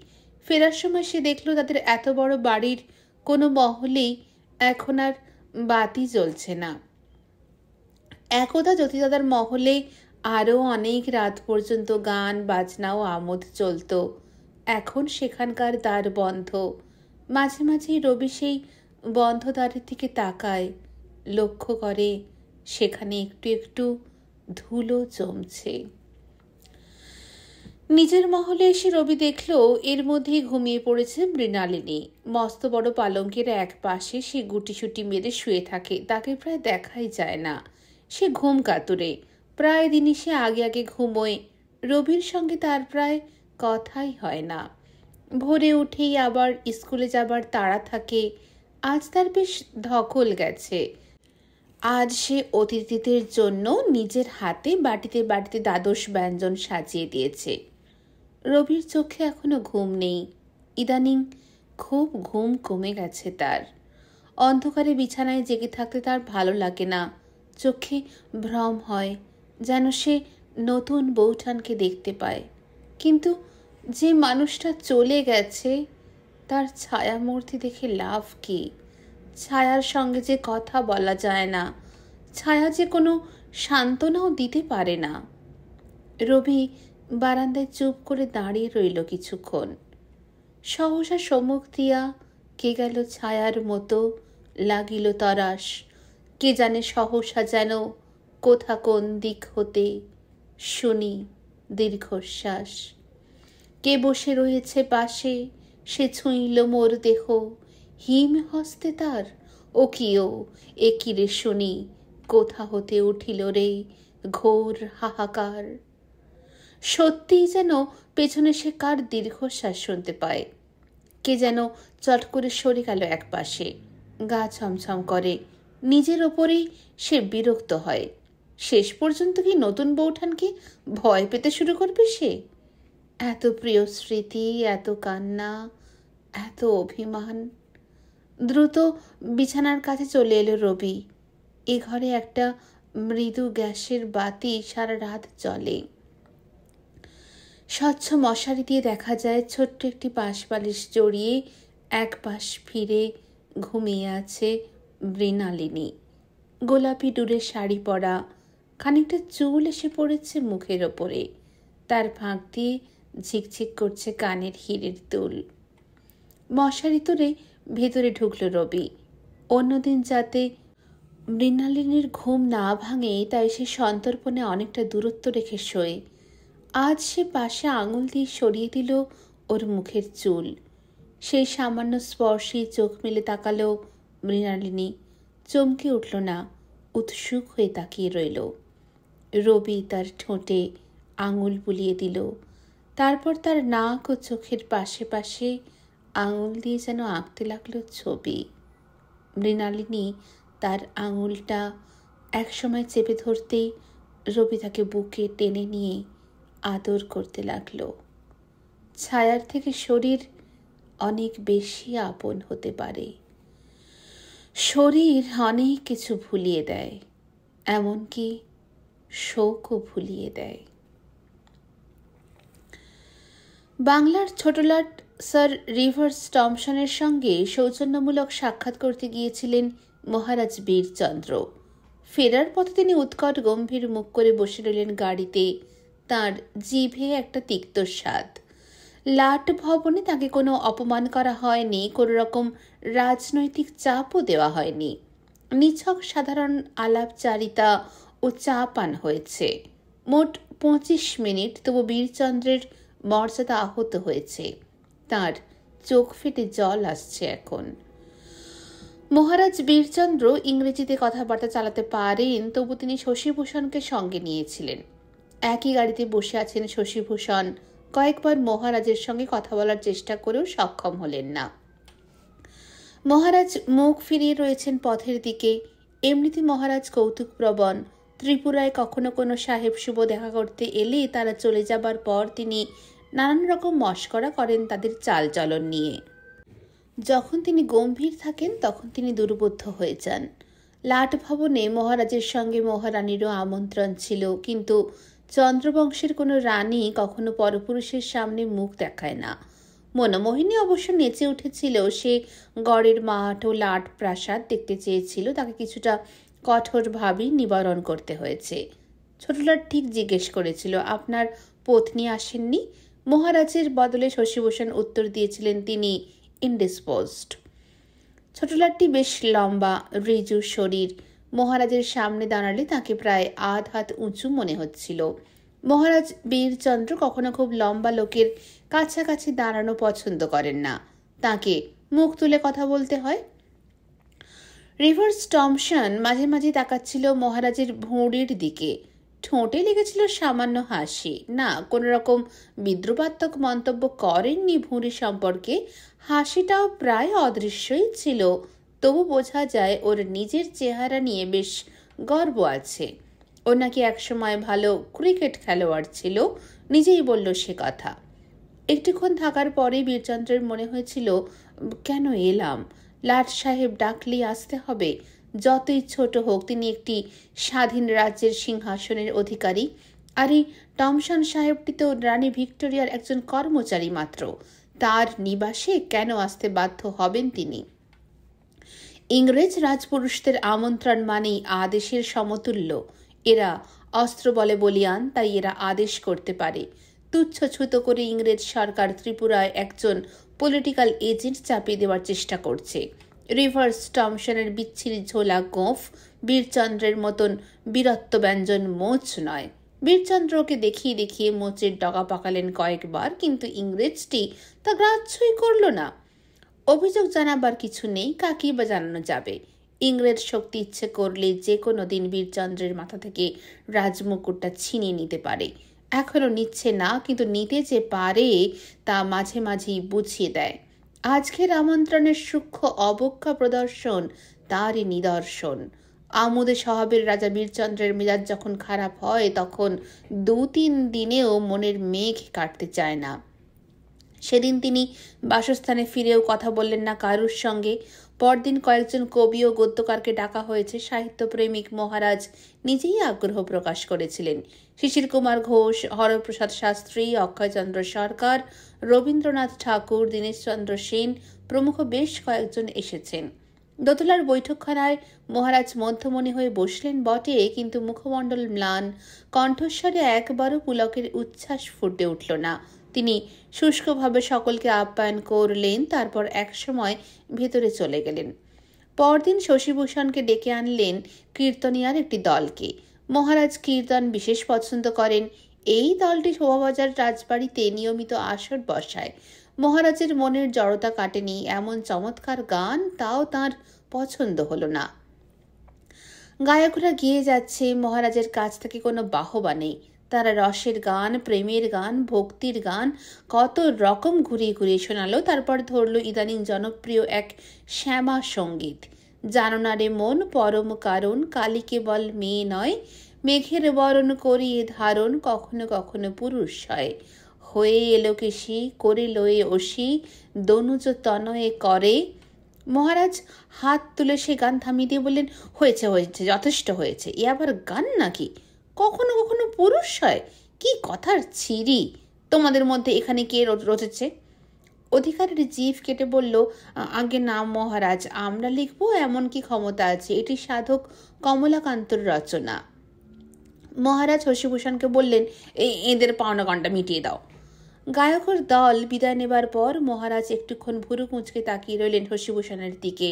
Speaker 1: ফেরার সময় সে দেখল তাদের এত বড় বাড়ির কোনো মহলেই এখন আর বাতি জ্বলছে না। একদা জ্যোতিদাদার মহলে আরও অনেক রাত পর্যন্ত গান, বাজনা ও আমোদ চলত। এখন সেখানকার দ্বার বন্ধ। মাঝে মাঝে রবি সেই বন্ধ দ্বারের দিকে তাকায়। লক্ষ্য করে সেখানে একটু একটু ধুলো জমছে। নিজের মহলে এসে রবি দেখল, এর মধ্যেই ঘুমিয়ে পড়েছে মৃণালিনী। মস্ত বড় পালঙ্কের এক পাশে সে গুটি গুটিসুটি মেরে শুয়ে থাকে, তাকে প্রায় দেখাই যায় না। সে ঘুম কাতুরে। প্রায় দিনই সে আগে আগে ঘুমোয়। রবির সঙ্গে তার প্রায় কথাই হয় না। ভোরে উঠেই আবার স্কুলে যাবার তাড়া থাকে। আজ তার বেশ ধকল গেছে। আজ সে অতিথিদের জন্য নিজের হাতে বাটিতে বাটিতে দ্বাদশ ব্যঞ্জন সাজিয়ে দিয়েছে। রবির চোখে এখনও ঘুম নেই। ইদানিং খুব ঘুম কমে গেছে তার। অন্ধকারে বিছানায় জেগে থাকতে তার ভালো লাগে না। চোখে ভ্রম হয়। যেন সে নতুন বৌঠানকে দেখতে পায়। কিন্তু যে মানুষটা চলে গেছে, তার ছায়ামূর্তি দেখে লাভ কি? ছায়ার সঙ্গে যে কথা বলা যায় না, ছায়া যে কোনো সান্ত্বনাও দিতে পারে না। রবি বারান্দায় চুপ করে দাঁড়িয়ে রইল কিছুক্ষণ। সহসা সম্মুখ দিয়া কে গেল ছায়ার মতো লাগিল তরাস কে জানে সহসা যেন কোথা কোন দিক হতে শুনি দীর্ঘশ্বাস। কে বসে রয়েছে পাশে, সে ছুঁইল মোর দেহ। হিম হস্তে তার, ও কিও, এ কিরে শুনি, কোথা হতে উঠিল রে ঘোর হাহাকার। সত্যিই যেন পেছনে সে কার দীর্ঘশ্বাস শুনতে পায়। কে যেন চট করে সরে গেল এক পাশে গা ছমছম করে, নিজের ওপরেই সে বিরক্ত হয়। শেষ পর্যন্ত কি নতুন বৌঠানকে ভয় পেতে শুরু করবে সে? এত প্রিয় স্মৃতি, এত কান্না, এত অভিমান। দ্রুত বিছানার কাছে চলে এলো রবি। এ ঘরে একটা মৃদু গ্যাসের বাতি সারা রাত চলে স্বচ্ছ মশারি দিয়ে দেখা যায় ছোট্ট একটি পাশ বালিশ জড়িয়ে এক পাশ ফিরে ঘুমিয়ে আছে মৃণালিনী। গোলাপি ডুরে শাড়ি পরা খানিকটা চুল এসে পড়েছে মুখের ওপরে। তার ফাঁক দিয়ে ঝিকঝিক করছে কানের হিরের দুল। মশারি তোরে ভেতরে ঢুকল রবি। অন্যদিন যাতে মৃণালিনীর ঘুম না ভাঙে, তাই সে সন্তর্পণে অনেকটা দূরত্ব রেখে শোয়। আজ সে পাশে আঙুল দিয়ে সরিয়ে দিল ওর মুখের চুল। সেই সামান্য স্পর্শে চোখ মেলে তাকালো মৃণালিনী। চমকে উঠল না, উৎসুক হয়ে তাকিয়ে রইল। রবি তার ঠোঁটে আঙুল বুলিয়ে দিল। তারপর তার নাক ও চোখের পাশে পাশে আঙুল দিয়ে যেন আঁকতে লাগল ছবি। মৃণালিনী তার আঙুলটা একসময় চেপে ধরতেই রবি তাকে বুকে টেনে নিয়ে আদর করতে লাগল। ছায়ার থেকে শরীর অনেক বেশি আপন হতে পারে। শরীর অনেক কিছু ভুলিয়ে দেয়, এমনকি শোকও ভুলিয়ে দেয়। বাংলার ছোটলাট স্যার রিভার্স টমসনের সঙ্গে সৌজন্যমূলক সাক্ষাৎ করতে গিয়েছিলেন মহারাজ বীরচন্দ্র। ফেরার পথে তিনি উৎকট গম্ভীর মুখ করে বসে রইলেন গাড়িতে। তার জিভে একটা তিক্ত স্বাদ। লাট ভবনে তাকে কোনো অপমান করা হয়নি, কোনো রকম রাজনৈতিক চাপও দেওয়া হয়নি। নিছক সাধারণ আলাপচারিতা ও চা পান হয়েছে। মোট পঁচিশ মিনিট তবু বীরচন্দ্রের মর্যাদা আহত হয়েছে। তার চোখ ফেটে জল আসছে এখন। মহারাজ বীরচন্দ্র ইংরেজিতে কথাবার্তা চালাতে পারেন, তবু তিনি শশীভূষণকে সঙ্গে নিয়েছিলেন। একই গাড়িতে বসে আছেন শশীভূষণ। কয়েকবার মহারাজের সঙ্গে কথা বলার চেষ্টা করেও সক্ষম হলেন না। মহারাজ মুখ ফিরিয়ে রয়েছেন পথের দিকে। এমনিতে মহারাজ কৌতুক প্রবণ ত্রিপুরায় কখনো কোনো সাহেব শুভ দেখা করতে এলে তারা চলে যাবার পর তিনি নানান রকম মস্করা করেন তাদের চালচলন নিয়ে। যখন তিনি গম্ভীর থাকেন, তখন তিনি দুর্বোধ্য হয়ে যান। লাট ভবনে মহারাজের সঙ্গে মহারানীরও আমন্ত্রণ ছিল, কিন্তু চন্দ্রবংশের কোনো রানী কখনো পরপুরুষের সামনে মুখ দেখায় না। মনোমোহিনী অবশ্য নেচে উঠেছিল, সে গড়ের মাঠ ও লাট প্রাসাদ দেখতে চেয়েছিল, তাকে কিছুটা কঠোরভাবেই নিবারণ করতে হয়েছে। ছোটলাট ঠিক জিজ্ঞেস করেছিল, আপনার পত্নী আসেননি? মহারাজের বদলে শশীভূষণ উত্তর দিয়েছিলেন, তিনি ইনডিসপোজড ছোটলাটটি বেশ লম্বা, রিজু শরীর। মহারাজের সামনে দাঁড়ালে তাকে প্রায় আধ হাত উঁচু মনে হচ্ছিল। মহারাজ বীরচন্দ্র কখনো খুব লম্বা লোকের কাছাকাছি দাঁড়ানো পছন্দ করেন না। তাকে মুখ তুলে কথা বলতে হয় রিভার্স টমসন মাঝে মাঝে তাকাচ্ছিল মহারাজের ভুঁড়ির দিকে। ঠোঁটে লেগেছিল সামান্য হাসি। না কোন রকম বিদ্রুপাত্মক মন্তব্য করেননি ভুঁড়ি সম্পর্কে। হাসিটাও প্রায় অদৃশ্যই ছিল। তবু বোঝা যায় ওর নিজের চেহারা নিয়ে বেশ গর্ব আছে। ও নাকি একসময় ভালো ক্রিকেট খেলোয়াড় ছিল। নিজেই বলল সে কথা। একটুক্ষণ থাকার পরে বীরচন্দ্রের মনে হয়েছিল, কেন এলাম? লাট সাহেব ডাকলেই আসতে হবে। যতই ছোট হোক, তিনি একটি স্বাধীন রাজ্যের সিংহাসনের অধিকারী। আর এই টমসন সাহেবটি তো রানী ভিক্টোরিয়ার একজন কর্মচারী মাত্র। তার নিবাসে কেন আসতে বাধ্য হবেন তিনি? ইংরেজ রাজপুরুষদের আমন্ত্রণ মানেই আদেশের সমতুল্য। এরা অস্ত্র বলে বলিয়ান, তাই এরা আদেশ করতে পারে। তুচ্ছ ছুত করে ইংরেজ সরকার ত্রিপুরায় একজন পলিটিক্যাল এজেন্ট চাপিয়ে দেওয়ার চেষ্টা করছে। রিভার্স টমসনের বিচ্ছিরি ঝোলা গোঁফ বীরচন্দ্রের মতন বীরত্ব ব্যঞ্জন মোচ নয়। বীরচন্দ্রকে দেখিয়ে দেখিয়ে মোচের ডগা পাকালেন কয়েকবার, কিন্তু ইংরেজটি তা গ্রাহ্যই করল না। অভিযোগ জানাবার কিছু নেই, কাকেই বা জানানো যাবে? ইংরেজ শক্তি ইচ্ছে করলে যে কোনো দিন বীরচন্দ্রের মাথা থেকে রাজমুকুটটা ছিনিয়ে নিতে পারে। এখনও নিচ্ছে না, কিন্তু নিতে যে পারে তা মাঝে মাঝেই বুঝিয়ে দেয়। আজকের আমন্ত্রণের সূক্ষ্ম অবজ্ঞা প্রদর্শন, তারই নিদর্শন। আমোদে স্বভাবের রাজা বীরচন্দ্রের মেজাজ যখন খারাপ হয়, তখন দু তিন দিনেও মনের মেঘ কাটতে চায় না। সেদিন তিনি বাসস্থানে ফিরেও কথা বললেন না কারুর সঙ্গে। পরদিন কয়েকজন কবি ও গদ্যকারকে ডাকা হয়েছে সাহিত্যপ্রেমিক মহারাজ। নিজেই আগ্রহ প্রকাশ করেছিলেন। শিশির কুমার ঘোষ, হরপ্রসাদ শাস্ত্রী, অক্ষয়চন্দ্র সরকার, রবীন্দ্রনাথ ঠাকুর, দীনেশচন্দ্র সেন প্রমুখ বেশ কয়েকজন এসেছেন। দোতলার বৈঠকখানায় মহারাজ মধ্যমণি হয়ে বসলেন বটে, কিন্তু মুখমণ্ডল ম্লান। কণ্ঠস্বরে একবারও পুলকের উচ্ছ্বাস ফুটে উঠল না। তিনি শুষ্কভাবে সকলকে আপ্যায়ন করলেন, তারপর একসময় ভেতরে চলে গেলেন। পরদিন শশীভূষণকে ডেকে আনলেন কীর্তনিয়ার একটি দলকে। মহারাজ কীর্তন বিশেষ পছন্দ করেন। এই দলটি শোভাবাজার রাজবাড়িতে নিয়মিত আসর বসায়। মহারাজের মনের জড়তা কাটেনি, এমন চমৎকার গান তাও তার পছন্দ হলো না। গায়করা গিয়ে যাচ্ছে, মহারাজের কাছ থেকে কোনো বাহবা নেই। তারা রসের গান, প্রেমের গান, ভক্তির গান, কত রকম ঘুরিয়ে ঘুরিয়ে শোনালো। তারপর ধরলো ইদানিং জনপ্রিয় এক শ্যামা সংগীত। জানো না রে মন, পরম কারণ, কালী কেবল মেয়ে নয়, মেঘের বরণ করিয়ে ধারণ, কখনো কখনো পুরুষ হয়। হয়ে এলো কেশি করে লয়ে ওসি দনুজ তনয়ে করে। মহারাজ হাত তুলে সে গান থামিয়ে দিয়ে বললেন, হয়েছে হয়েছে, যথেষ্ট হয়েছে। এ আবার গান নাকি? কখনো কখনো পুরুষ হয়। কি কথার ছিরি? তোমাদের মধ্যে এখানে কে রচেছে অধিকারের জিভ কেটে বলল আগে নাম মহারাজ, আমরা লিখব এমন কি ক্ষমতা আছে। এটি সাধক কমলাকান্তর রচনা। মহারাজ শশীভূষণকে বললেন এই এদের পাওনা গানটা মিটিয়ে দাও। গায়কের দল বিদায় নেবার পর মহারাজ একটুক্ষণ ভুরু কুঁচকে তাকিয়ে রইলেন শশীভূষণের দিকে।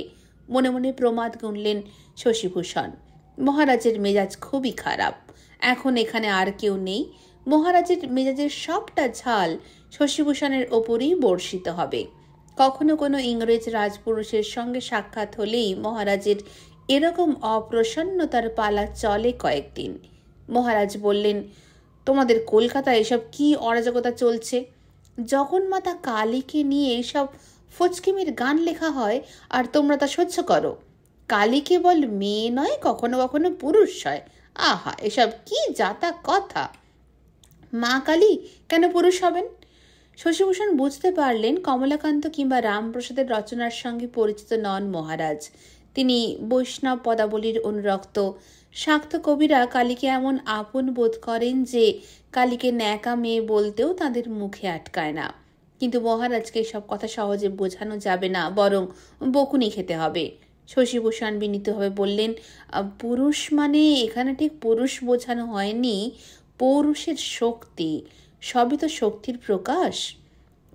Speaker 1: মনে মনে প্রমাদ গুনলেন শশীভূষণ মহারাজের মেজাজ খুবই খারাপ। এখন এখানে আর কেউ নেই। মহারাজের মেজাজের সবটা ঝাল শশীভূষণের ওপরেই বর্ষিত হবে। কখনো কোনো ইংরেজ রাজপুরুষের সঙ্গে সাক্ষাৎ হলেই মহারাজের এরকম অপ্রসন্নতার পালা চলে কয়েকদিন। মহারাজ বললেন, তোমাদের কলকাতায় এসব কি অরাজকতা চলছে? জগন্মাতা কালীকে নিয়ে এসব ফচকিমির গান লেখা হয় আর তোমরা তা সহ্য করো। কালী কেবল মেয়ে নয়, কখনো কখনো পুরুষ হয়। আহা, এসব কি যাতা কথা? মা কালী কেন পুরুষ হবেন? শশীভূষণ বুঝতে পারলেন কমলাকান্ত কিংবা রামপ্রসাদের রচনার সঙ্গে পরিচিত নন মহারাজ। তিনি বৈষ্ণব পদাবলীর অনুরক্ত। শাক্ত কবিরা কালীকে এমন আপন বোধ করেন যে কালীকে ন্যাকা মেয়ে বলতেও তাদের মুখে আটকায় না। কিন্তু মহারাজকে সব কথা সহজে বোঝানো যাবে না, বরং বকুনি খেতে হবে। শশীভূষণ বিনীতভাবে বললেন পুরুষ মানে এখানে ঠিক পুরুষ বোঝানো হয়নি, পৌরুষের শক্তি। সবই তো শক্তির প্রকাশ।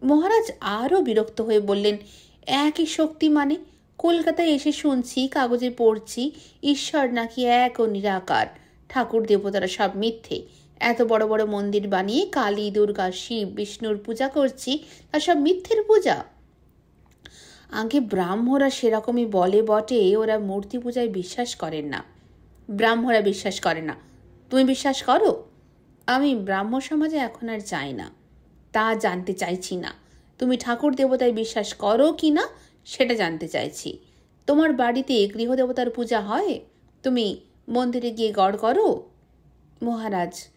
Speaker 1: মহারাজ আরও বিরক্ত হয়ে বললেন, একই শক্তি মানে? কলকাতায় এসে শুনছি, কাগজে পড়ছি, ঈশ্বর নাকি এক ও নিরাকার। ঠাকুর দেবতারা সব মিথ্যে। এত বড় বড় মন্দির বানিয়ে কালী, দুর্গা, শিব, বিষ্ণুর পূজা করছি, তা সব মিথ্যের পূজা। আগে ব্রাহ্মরা সেরকমই বলে বটে, ওরা মূর্তি পূজায় বিশ্বাস করেন না। ব্রাহ্মরা বিশ্বাস করে না। তুমি বিশ্বাস করো? আমি ব্রাহ্ম সমাজে এখন আর যাই না। তা জানতে চাইছি না। তুমি ঠাকুর দেবতায় বিশ্বাস করো কি না, সেটা জানতে চাইছি। তোমার বাড়িতে গৃহদেবতার পূজা হয়? তুমি মন্দিরে গিয়ে গড় করো? মহারাজ,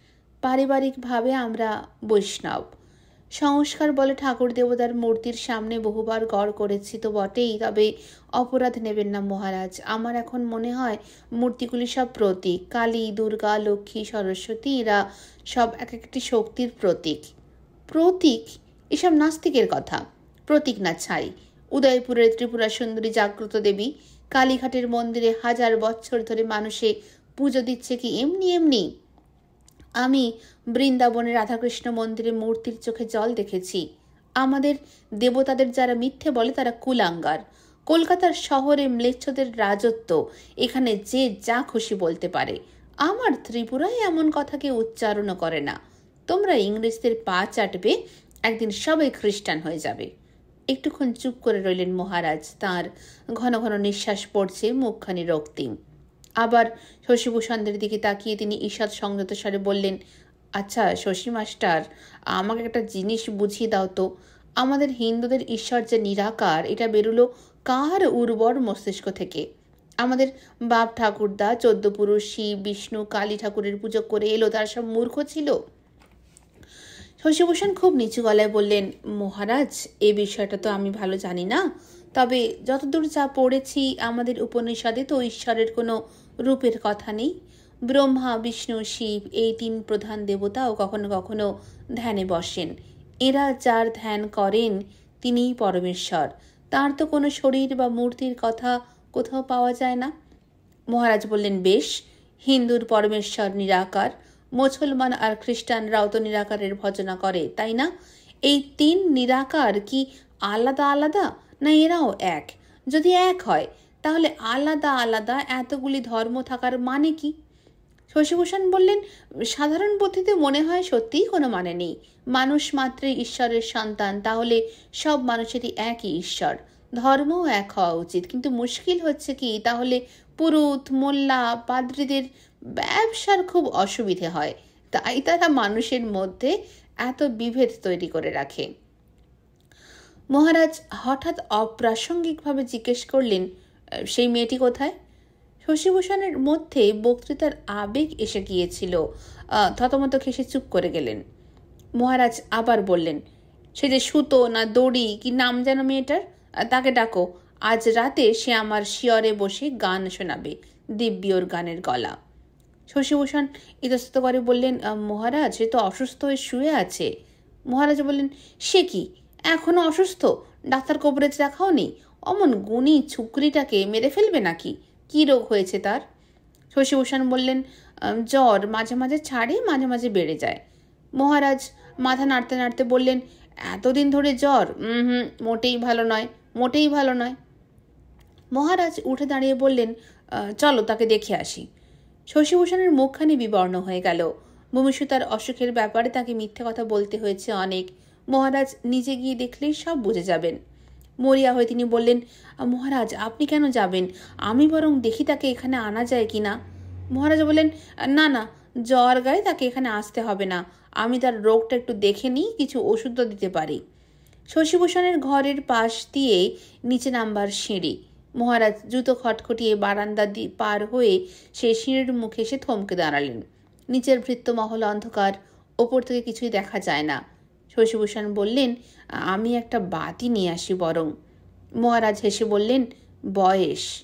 Speaker 1: পারিবারিকভাবে আমরা বৈষ্ণব। সংস্কার বলে ঠাকুর দেবতার মূর্তির সামনে বহুবার গড় করেছি তো বটেই, তবে অপরাধ নেবেন না মহারাজ। আমার এখন মনে হয় মূর্তিগুলি সব প্রতীক। কালী, দুর্গা, লক্ষ্মী, সরস্বতী, এরা সব এক একটি শক্তির প্রতীক। প্রতীক? এসব নাস্তিকের কথা। প্রতীক না ছাই। উদয়পুরের ত্রিপুরা সুন্দরী জাগ্রত দেবী, কালীঘাটের মন্দিরে হাজার বছর ধরে মানুষে পুজো দিচ্ছে কি এমনি এমনি? আমি বৃন্দাবনে রাধাকৃষ্ণ মন্দিরে মূর্তির চোখে জল দেখেছি। আমাদের দেবতাদের যারা মিথ্যে বলে তারা কুলাঙ্গার। কলকাতার শহরে ম্লেচ্ছদের রাজত্ব, এখানে যে যা খুশি বলতে পারে। আমার ত্রিপুরায় এমন কথাকে উচ্চারণ করে না। তোমরা ইংরেজদের পা চাটবে, একদিন সবাই খ্রিস্টান হয়ে যাবে। একটুক্ষণ চুপ করে রইলেন মহারাজ। তার ঘন ঘন নিঃশ্বাস পড়ছে মুখখানি রক্তিম। আবার শশীভূষণদের দিকে তাকিয়ে তিনি ঈষৎ সংযত স্বরে বললেন আচ্ছা শশী মাস্টার, আমাকে একটা জিনিস বুঝিয়ে দাও তো। আমাদের হিন্দুদের ঈশ্বর যে নিরাকার, এটা বেরুলো কার উর্বর মস্তিষ্ক থেকে? আমাদের বাপ ঠাকুরদা, চোদ্দ পুরুষ, শিব, বিষ্ণু, কালী ঠাকুরের পুজো করে এলো, তার সব মূর্খ ছিল। শশীভূষণ খুব নিচু গলায় বললেন, মহারাজ, এ বিষয়টা তো আমি ভালো জানি না। তবে যতদূর যা পড়েছি আমাদের উপনিষদে তো ঈশ্বরের কোনো রূপের কথা নেই। ব্রহ্মা, বিষ্ণু, শিব এই তিন প্রধান দেবতাও কখনো কখনো ধ্যানে বসেন। এরা যার ধ্যান করেন, তিনিই পরমেশ্বর। তার তো কোনো শরীর বা মূর্তির কথা কোথাও পাওয়া যায় না। মহারাজ বললেন, বেশ, হিন্দুর পরমেশ্বর নিরাকার, মুসলমান আর খ্রিস্টানরাও তো নিরাকারের ভজনা করে, তাই না? এই তিন নিরাকার কি আলাদা আলাদা, না এরাও এক? যদি এক হয় তাহলে আলাদা আলাদা এতগুলি ধর্ম থাকার মানে কি? শশীভূষণ বললেন, সাধারণ বুদ্ধিতে মনে হয় সত্যিই কোনো মানে নেই। মানুষ মাত্রই ঈশ্বরের সন্তান, তাহলে সব মানুষেরই একই ঈশ্বর। ধর্মও এক হওয়া উচিত। কিন্তু মুশকিল হচ্ছে কি, তাহলে পুরুত, মোল্লা, পাদ্রীদের ব্যবসার খুব অসুবিধে হয়। তাই তারা মানুষের মধ্যে এত বিভেদ তৈরি করে রাখে। মহারাজ হঠাৎ অপ্রাসঙ্গিকভাবে জিজ্ঞেস করলেন সেই মেয়েটি কোথায়? শশীভূষণের মধ্যে বক্তৃতার আবেগ এসে গিয়েছিল। থতমত খেসে চুপ করে গেলেন। মহারাজ আবার বললেন, সে যে সুতো না দড়ি, কি নাম যেন মেয়েটার? তাকে ডাকো। আজ রাতে সে আমার শিয়রে বসে গান শোনাবে দিব্যর গানের গলা। শশীভূষণ ইতস্তত করে বললেন মহারাজ, সে তো অসুস্থ হয়ে শুয়ে আছে। মহারাজ বললেন, সে কি? এখনও অসুস্থ? ডাক্তার কবরেজ দেখাও নি অমন গুণী ছুকরিটাকে মেরে ফেলবে নাকি? কি রোগ হয়েছে তার? শশীভূষণ বললেন জ্বর মাঝে মাঝে ছাড়ে, মাঝে মাঝে বেড়ে যায়। মহারাজ মাথা নাড়তে নাড়তে বললেন, এতদিন ধরে জ্বর? হুম, মোটেই ভালো নয়, মোটেই ভালো নয়। মহারাজ উঠে দাঁড়িয়ে বললেন চলো তাকে দেখে আসি। শশীভূষণের মুখখানি বিবর্ণ হয়ে গেল। ভূমিসুতার অসুখের ব্যাপারে তাকে মিথ্যে কথা বলতে হয়েছে অনেক। মহারাজ নিজে গিয়ে দেখলেই সব বুঝে যাবেন। মরিয়া হয়ে তিনি বললেন, মহারাজ, আপনি কেন যাবেন? আমি বরং দেখি তাকে এখানে আনা যায় কি না মহারাজ বললেন, না না জ্বর গায়ে তাকে এখানে আসতে হবে না। আমি তার রোগটা একটু দেখে নিই, কিছু ওষুধ দিতে পারি। শশীভূষণের ঘরের পাশ দিয়ে নিচে নামবার সিঁড়ি। মহারাজ জুতো খটখটিয়ে বারান্দা দিয়ে পার হয়ে সে সিঁড়ির মুখে এসে থমকে দাঁড়ালেন। নিচের ভৃত্যমহল অন্ধকার, ওপর থেকে কিছুই দেখা যায় না। শশীভূষণ বললেন, আমি একটা বাতি নিয়ে আসি বরং। মহারাজ হেসে বললেন, বয়স।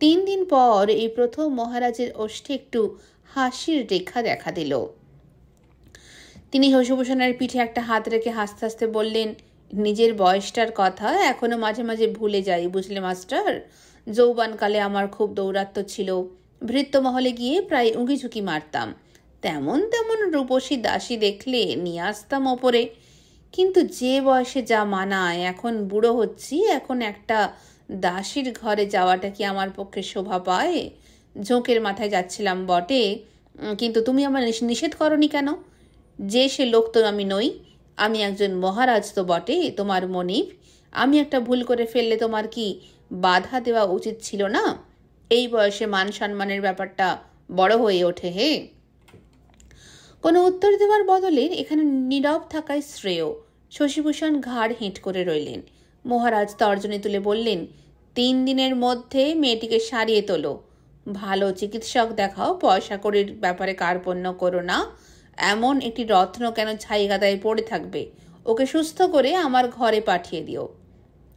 Speaker 1: তিন দিন পর এই প্রথম মহারাজের ওষ্ঠে একটু হাসির রেখা দেখা দিল। তিনি শশীভূষণের পিঠে একটা হাত রেখে হাসতে হাসতে বললেন, নিজের বয়সটার কথা এখনও মাঝে মাঝে ভুলে যাই, বুঝলে মাস্টার? যৌবানকালে আমার খুব দৌরাত্ম ছিল। ভৃত্যমহলে গিয়ে প্রায় উঁকি ঝুঁকি মারতাম। তেমন তেমন রূপসী দাসী দেখলে নিয়ে আসতাম ওপরে। কিন্তু যে বয়সে যা মানায়, এখন বুড়ো হচ্ছি, এখন একটা দাসীর ঘরে যাওয়াটা কি আমার পক্ষে শোভা পায়? ঝোঁকের মাথায় যাচ্ছিলাম বটে। কিন্তু তুমি আমার নিষেধ করনি কেন? যে সে লোক তো আমি নই, আমি একজন মহারাজ তো বটে তোমার মনিব। আমি একটা ভুল করে ফেললে তোমার কি বাধা দেওয়া উচিত ছিল না? এই বয়সে মান সম্মানের ব্যাপারটা বড় হয়ে ওঠে হে। কোনো উত্তর দেওয়ার বদলে এখানে নীরব থাকায় শ্রেয়। শশীভূষণ ঘাড় হেঁট করে রইলেন। মহারাজ তর্জনী তুলে বললেন, তিন দিনের মধ্যে মেয়েটিকে সারিয়ে তোলো। ভালো চিকিৎসক দেখাও, পয়সা করির ব্যাপারে কার্পণ্য করো না। এমন একটি রত্ন কেন ছাইগাদায় পড়ে থাকবে? ওকে সুস্থ করে আমার ঘরে পাঠিয়ে দিও।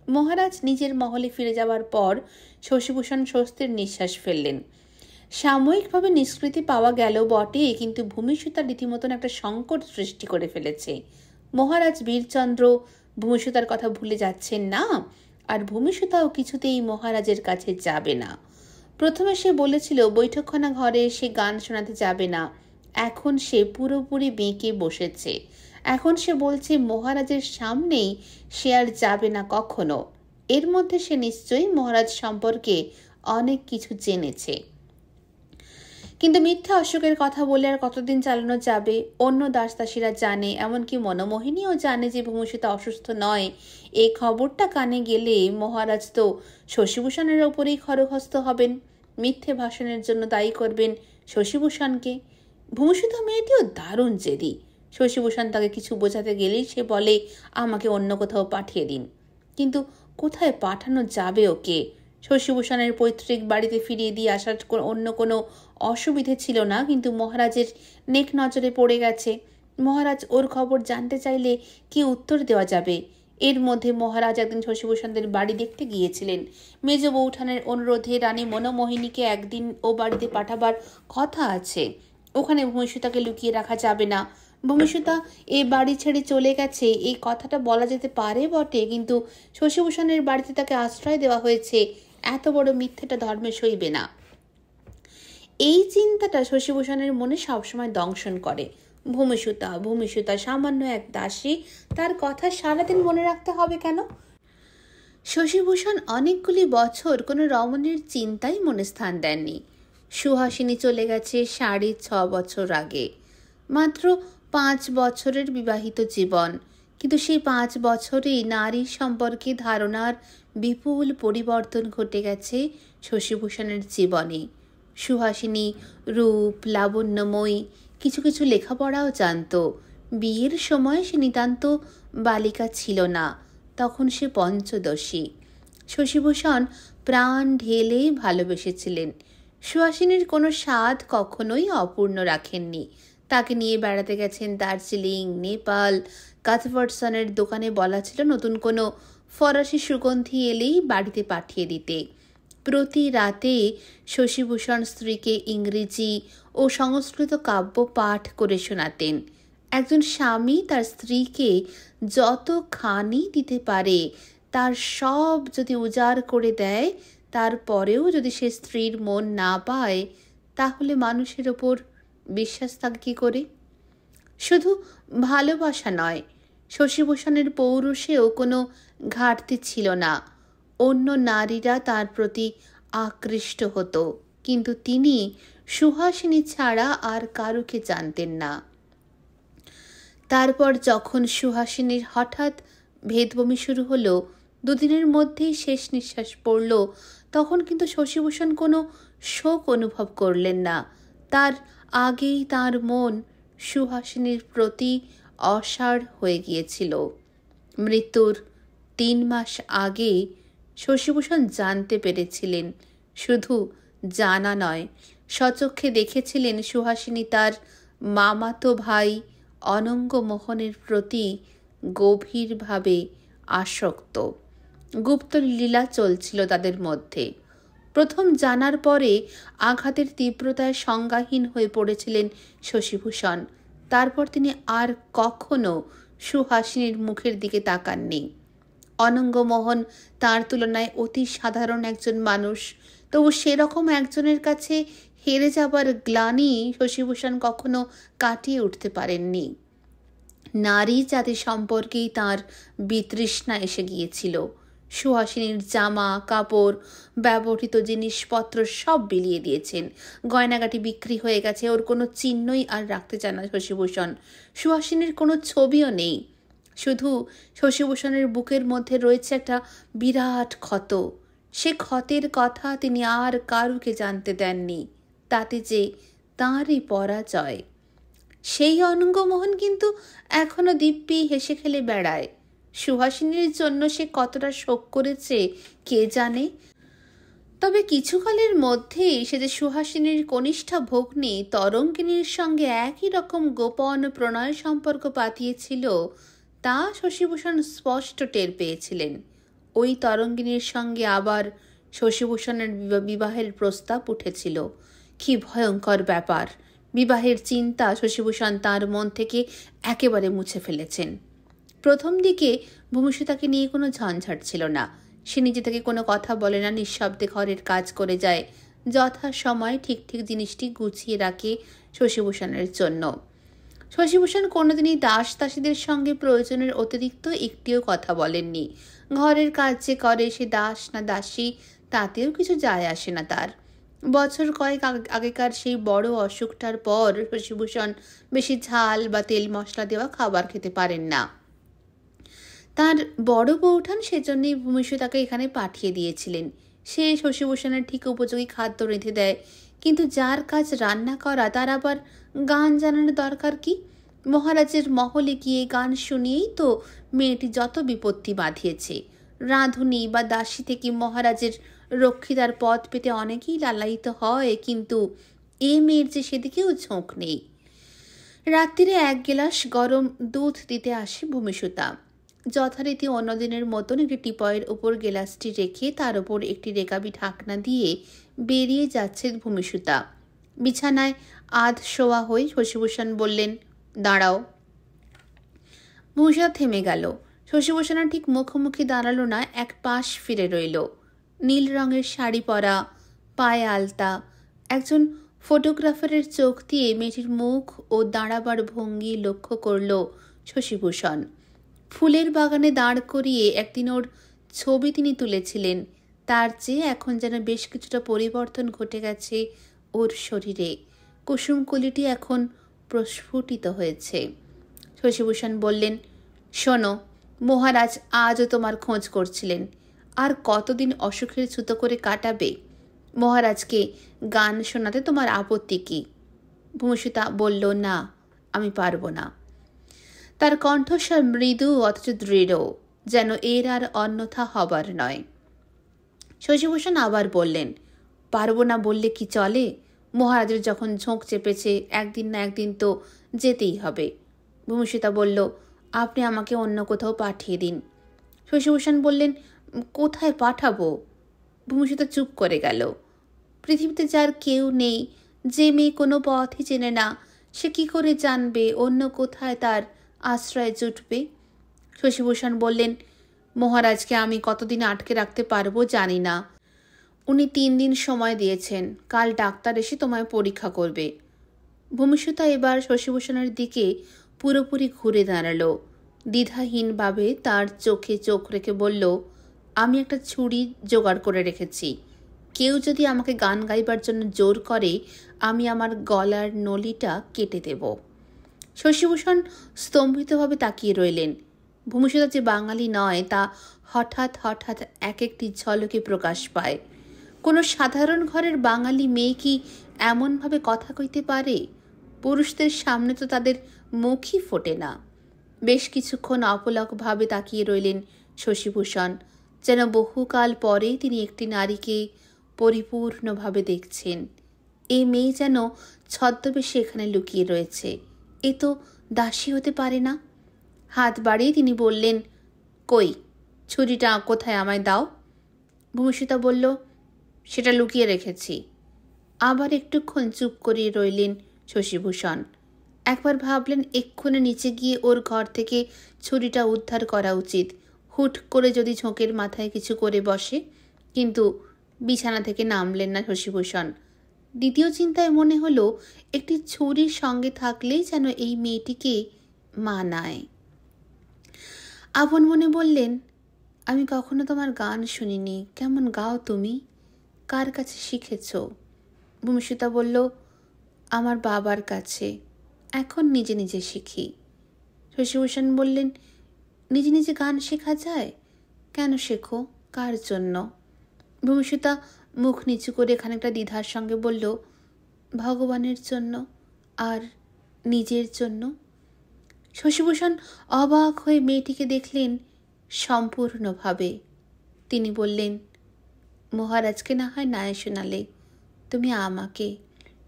Speaker 1: মহারাজ নিজের মহলে ফিরে যাওয়ার পর শশীভূষণ স্বস্তির নিঃশ্বাস ফেললেন। সাময়িকভাবে নিষ্কৃতি পাওয়া গেল বটে কিন্তু ভূমিসূতা রীতিমতন একটা সংকট সৃষ্টি করে ফেলেছে। মহারাজ বীরচন্দ্র, ভূমিসূতার কথা ভুলে যাচ্ছেন না? আর ভূমিসূতাও কিছুতেই মহারাজের কাছে যাবে না। প্রথমে সে বলেছিল, বৈঠকখানা ঘরে সে গান শোনাতে যাবে না। এখন সে পুরোপুরি বেঁকে বসেছে। এখন সে বলছে, মহারাজের সামনেই সে আর যাবে না কখনো। এর মধ্যে সে নিশ্চয়ই মহারাজ সম্পর্কে অনেক কিছু জেনেছে। কিন্তু মিথ্যা অসুখের কথা বলে আর কতদিন চালানো যাবে? অন্য দাসদাসীরা জানে, এমনকি মনোমোহিনীও জানে যে ভূমিষিতা অসুস্থ নয়। এই খবরটা কানে গেলে মহারাজ তো শশীভূষণের ওপরেই খরগস্ত হবেন। মিথ্যে ভাষণের জন্য দায়ী করবেন শশীভূষণকে। ভূমিষিতা মেয়েটিও দারুণ জেদি। শশীভূষণ তাকে কিছু বোঝাতে গেলেই সে বলে, আমাকে অন্য কোথাও পাঠিয়ে দিন। কিন্তু কোথায় পাঠানো যাবে ওকে? শশীভূষণের পৈতৃক বাড়িতে ফিরিয়ে দিয়ে আসার অন্য কোনো অসুবিধে ছিল না, কিন্তু মহারাজের নেক নজরে পড়ে গেছে। মহারাজ, ওর খবর জানতে চাইলে কি উত্তর দেওয়া যাবে? এর মধ্যে মহারাজ একদিন শশীভূষণদের বাড়ি দেখতে গিয়েছিলেন। মেজ বৌঠানের অনুরোধে রানী মনোমোহিনীকে একদিন ও বাড়িতে পাঠাবার কথা আছে। ওখানে ভূমিষ্যতাকে লুকিয়ে রাখা যাবে না। ভূমিষ্যতা এ বাড়ি ছেড়ে চলে গেছে, এই কথাটা বলা যেতে পারে বটে, কিন্তু শশীভূষণের বাড়িতে তাকে আশ্রয় দেওয়া হয়েছে। এত বড় মিথ্যেটা ধর্মে সইবে না। এই চিন্তাটা শশীভূষণের মনে সবসময় দংশন করে। ভূমিসুতা ভূমিসুতা, সামান্য এক দাসী, তার কথা সারাদিন মনে রাখতে হবে কেন? শশীভূষণ অনেকগুলি বছর কোনো রমণীর চিন্তাই মনে স্থান দেননি। সুহাসিনী চলে গেছে সাড়ে ছ বছর আগে। মাত্র পাঁচ বছরের বিবাহিত জীবন। কিন্তু সেই পাঁচ বছরেই নারী সম্পর্কে ধারণার বিপুল পরিবর্তন ঘটে গেছে শশীভূষণের জীবনে। সুহাসিনী, রূপ, লাবণ্যময়ী, কিছু কিছু লেখাপড়াও জানত। বিয়ের সময় সে নিতান্ত বালিকা ছিল না, তখন সে পঞ্চদশী। শশীভূষণ প্রাণ ঢেলে ভালোবেসেছিলেন। সুহাসিনীর কোনো স্বাদ কখনোই অপূর্ণ রাখেননি। তাকে নিয়ে বেড়াতে গেছেন দার্জিলিং, নেপাল। কাথওয়ার্ডসনের দোকানে বলা ছিল, নতুন কোনো ফরাসি সুগন্ধি এলেই বাড়িতে পাঠিয়ে দিতে। প্রতি রাতে শশীভূষণ স্ত্রীকে ইংরেজি ও সংস্কৃত কাব্য পাঠ করে শোনাতেন। একজন স্বামী তার স্ত্রীকে যত যতখানি দিতে পারে, তার সব যদি উজাড় করে দেয়, তারপরেও যদি সে স্ত্রীর মন না পায়, তাহলে মানুষের ওপর বিশ্বাস থাকে কী করে? শুধু ভালোবাসা নয়, শশীভূষণের পৌরুষেও কোনো ঘাটতি ছিল না। অন্য নারীরা তার প্রতি আকৃষ্ট হতো, কিন্তু তিনি সুহাসিনী ছাড়া আর কারুকে জানতেন না। তারপর যখন সুহাসিনীর হঠাৎ ভেদবমি শুরু হলো, দুদিনের মধ্যেই শেষ নিঃশ্বাস পড়ল, তখন কিন্তু শশীভূষণ কোনো শোক অনুভব করলেন না। তার আগেই তার মন সুহাসিনীর প্রতি অসাড় হয়ে গিয়েছিল। মৃত্যুর তিন মাস আগে শশীভূষণ জানতে পেরেছিলেন। শুধু জানা নয় সচক্ষে দেখেছিলেন সুহাসিনী তার মামাতো ভাই অনঙ্গ মোহনের প্রতি গভীরভাবে আসক্ত। গুপ্ত লীলা চলছিল তাদের মধ্যে। প্রথম জানার পরে আঘাতের তীব্রতায় সংজ্ঞাহীন হয়ে পড়েছিলেন শশীভূষণ। তারপর তিনি আর কখনো সুহাসিনীর মুখের দিকে তাকাননি। অনঙ্গমোহন তার তুলনায় অতি সাধারণ একজন মানুষ। তবু সেরকম একজনের কাছে হেরে যাবার গ্লানি শশীভূষণ কখনো কাটিয়ে উঠতে পারেননি। নারী জাতি সম্পর্কেই তার বিতৃষ্ণা এসে গিয়েছিল। সুহাসিনীর জামা, কাপড়, ব্যবহৃত জিনিসপত্র সব বিলিয়ে দিয়েছেন। গয়নাগাটি বিক্রি হয়ে গেছে, ওর কোনো চিহ্নই আর রাখতে চান না শশীভূষণ। সুহাসিনীর কোনো ছবিও নেই। শুধু শশীভূষণের বুকের মধ্যে রয়েছে একটা বিরাট ক্ষত। সে ক্ষতের কথা তিনি আর কারুকে জানতে দেননি, তাতে যে তাঁরই পরাজয়। সেই অনঙ্গমোহন কিন্তু এখনও দিব্যি হেসে খেলে বেড়ায়। সুহাসিনীর জন্য সে কতটা শোক করেছে, কে জানে? তবে কিছুকালের মধ্যেই সে যে সুহাসিনীর কনিষ্ঠা ভগ্নী তরঙ্গিনীর সঙ্গে একই রকম গোপন প্রণয় সম্পর্ক পাতিয়েছিল তা শশীভূষণ স্পষ্ট টের পেয়েছিলেন। ওই তরঙ্গিনীর সঙ্গে আবার শশীভূষণের বিবাহের প্রস্তাব উঠেছিল। কি ভয়ঙ্কর ব্যাপার। বিবাহের চিন্তা শশীভূষণ তার মন থেকে একেবারে মুছে ফেলেছেন। প্রথম দিকে ভূমিষ্যতাকে নিয়ে কোনো ঝঞ্ঝাট ছিল না। সে নিজে থেকে কোনো কথা বলে না, নিঃশব্দে ঘরের কাজ করে যায়। যথা সময় ঠিক ঠিক জিনিসটি গুছিয়ে রাখে শশীভূষণের জন্য। শশীভূষণ কোনোদিনই দাস দাসীদের সঙ্গে প্রয়োজনের অতিরিক্ত একটিও কথা বলেননি। ঘরের কাজ যে করে সে দাস না দাসী, তাতেও কিছু যায় আসে না তার। বছর কয়েক আগেকার সেই বড় অসুখটার পর শশীভূষণ বেশি ঝাল বা তেল মশলা দেওয়া খাবার খেতে পারেন না। তার বড় বৌঠান সেজন্যই ভূমিষ্য তাকে এখানে পাঠিয়ে দিয়েছিলেন। সে শশীভূষণের ঠিক উপযোগী খাদ্য রেঁধে দেয় কিন্তু যার কাজ রান্না করা, তার আবার গান জানানোর দরকার কি? মহারাজের মহলে গিয়ে গান শুনিয়েই তো মেয়েটি যত বিপত্তি বাঁধিয়েছে। রাঁধুনি বা দাসী থেকে মহারাজের রক্ষিতার পথ পেতে অনেকেই লালায়িত হয়, কিন্তু এ মেয়ের যে সেদিকেও ঝোঁক নেই। রাত্রিরে এক গেলাস গরম দুধ দিতে আসে ভূমিসুতা। যথারীতি অন্যদিনের মতন একটি টিপয়ের উপর গেলাসটি রেখে তার ওপর একটি রেকাবি ঢাকনা দিয়ে বেরিয়ে যাচ্ছে ভূমিসুতা। বিছানায় আধ শোয়া হয়ে শশীভূষণ বললেন, দাঁড়াও। ভূষা থেমে গেল। শশীভূষণা ঠিক মুখোমুখি দাঁড়াল না, এক পাশ ফিরে রইল। নীল রঙের শাড়ি পরা, পায়ে আলতা, একজন ফটোগ্রাফারের চোখ দিয়ে মেয়েটির মুখ ও দাঁড়াবার ভঙ্গি লক্ষ্য করল শশীভূষণ। ফুলের বাগানে দাঁড় করিয়ে একদিন ওর ছবি তিনি তুলেছিলেন। তার চেয়ে এখন যেন বেশ কিছুটা পরিবর্তন ঘটে গেছে ওর শরীরে। কুসুমকলিটি এখন প্রস্ফুটিত হয়েছে। শশীভূষণ বললেন, শোনো, মহারাজ আজও তোমার খোঁজ করছিলেন। আর কতদিন অসুখের ছুতো করে কাটাবে? মহারাজকে গান শোনাতে তোমার আপত্তি কি? ভূমিসুতা বলল, না, আমি পারব না। তার কণ্ঠস্বর মৃদু অথচ দৃঢ়, যেন এর আর অন্যথা হবার নয়। শশীভূষণ আবার বললেন, পারব না বললে কি চলে? মহারাজের যখন ঝোঁক চেপেছে, একদিন না একদিন তো যেতেই হবে। ভূমিসীতা বলল, আপনি আমাকে অন্য কোথাও পাঠিয়ে দিন। শশীভূষণ বললেন, কোথায় পাঠাবো? ভূমিসীতা চুপ করে গেল। পৃথিবীতে যার কেউ নেই, যে মেয়ে কোনো পথই চেনে না, সে কি করে জানবে অন্য কোথায় তার আশ্রয় জুটবে? শশীভূষণ বললেন মহারাজকে আমি কতদিন আটকে রাখতে পারব জানি না। উনি তিন দিন সময় দিয়েছেন। কাল ডাক্তার এসে তোমায় পরীক্ষা করবে। ভূমিষ্যতা এবার শশীভূষণের দিকে পুরোপুরি ঘুরে দাঁড়াল। দ্বিধাহীনভাবে তার চোখে চোখ রেখে বলল, আমি একটা ছুরি জোগাড় করে রেখেছি। কেউ যদি আমাকে গান গাইবার জন্য জোর করে, আমি আমার গলার নলিটা কেটে দেব। শশীভূষণ স্তম্ভিতভাবে তাকিয়ে রইলেন। ভূমিষ্যতা যে বাঙালি নয়, তা হঠাৎ হঠাৎ এক একটি ঝলকে প্রকাশ পায়। কোনো সাধারণ ঘরের বাঙালি মেয়ে কি এমনভাবে কথা কইতে পারে? পুরুষদের সামনে তো তাদের মুখই ফোটে না। বেশ কিছুক্ষণ অপলকভাবে তাকিয়ে রইলেন শশীভূষণ, যেন বহুকাল পরে তিনি একটি নারীকে পরিপূর্ণভাবে দেখছেন। এই মেয়ে যেন ছদ্মবেশে এখানে লুকিয়ে রয়েছে। এ তো দাসী হতে পারে না। হাত বাড়িয়ে তিনি বললেন, কই, ছুরিটা কোথায় আমায় দাও? ভূমিষিতা বলল, সেটা লুকিয়ে রেখেছি। আবার একটুক্ষণ চুপ করিয়ে রইলেন শশীভূষণ। একবার ভাবলেন এক্ষুনি নিচে গিয়ে ওর ঘর থেকে ছুরিটা উদ্ধার করা উচিত। হুট করে যদি ঝোঁকের মাথায় কিছু করে বসে, কিন্তু বিছানা থেকে নামলেন না শশীভূষণ। দ্বিতীয় চিন্তায় মনে হলো, একটি ছুরির সঙ্গে থাকলেই যেন এই মেয়েটিকে মানায়। আপন মনে বললেন, আমি কখনো তোমার গান শুনিনি। কেমন গাও তুমি? কার কাছে শিখেছ? ভূমিসুতা বলল, আমার বাবার কাছে। এখন নিজে নিজে শিখি। শশীভূষণ বললেন, নিজে নিজে গান শেখা যায়? কেন শেখো? কার জন্য? ভূমিসুতা মুখ নিচু করে খানিকটা দ্বিধার সঙ্গে বলল, ভগবানের জন্য আর নিজের জন্য? শশীভূষণ অবাক হয়ে মেয়েটিকে দেখলেন সম্পূর্ণভাবে। তিনি বললেন, মহারাজকে না হয় নায় শোনালে তুমি আমাকে,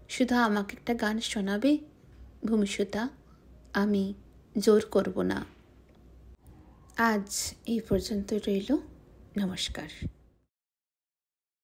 Speaker 1: শুধু আমাকে একটা গান শোনাবে? ভূমিসুতা, আমি জোর করব না। আজ এই পর্যন্ত রইল। নমস্কার।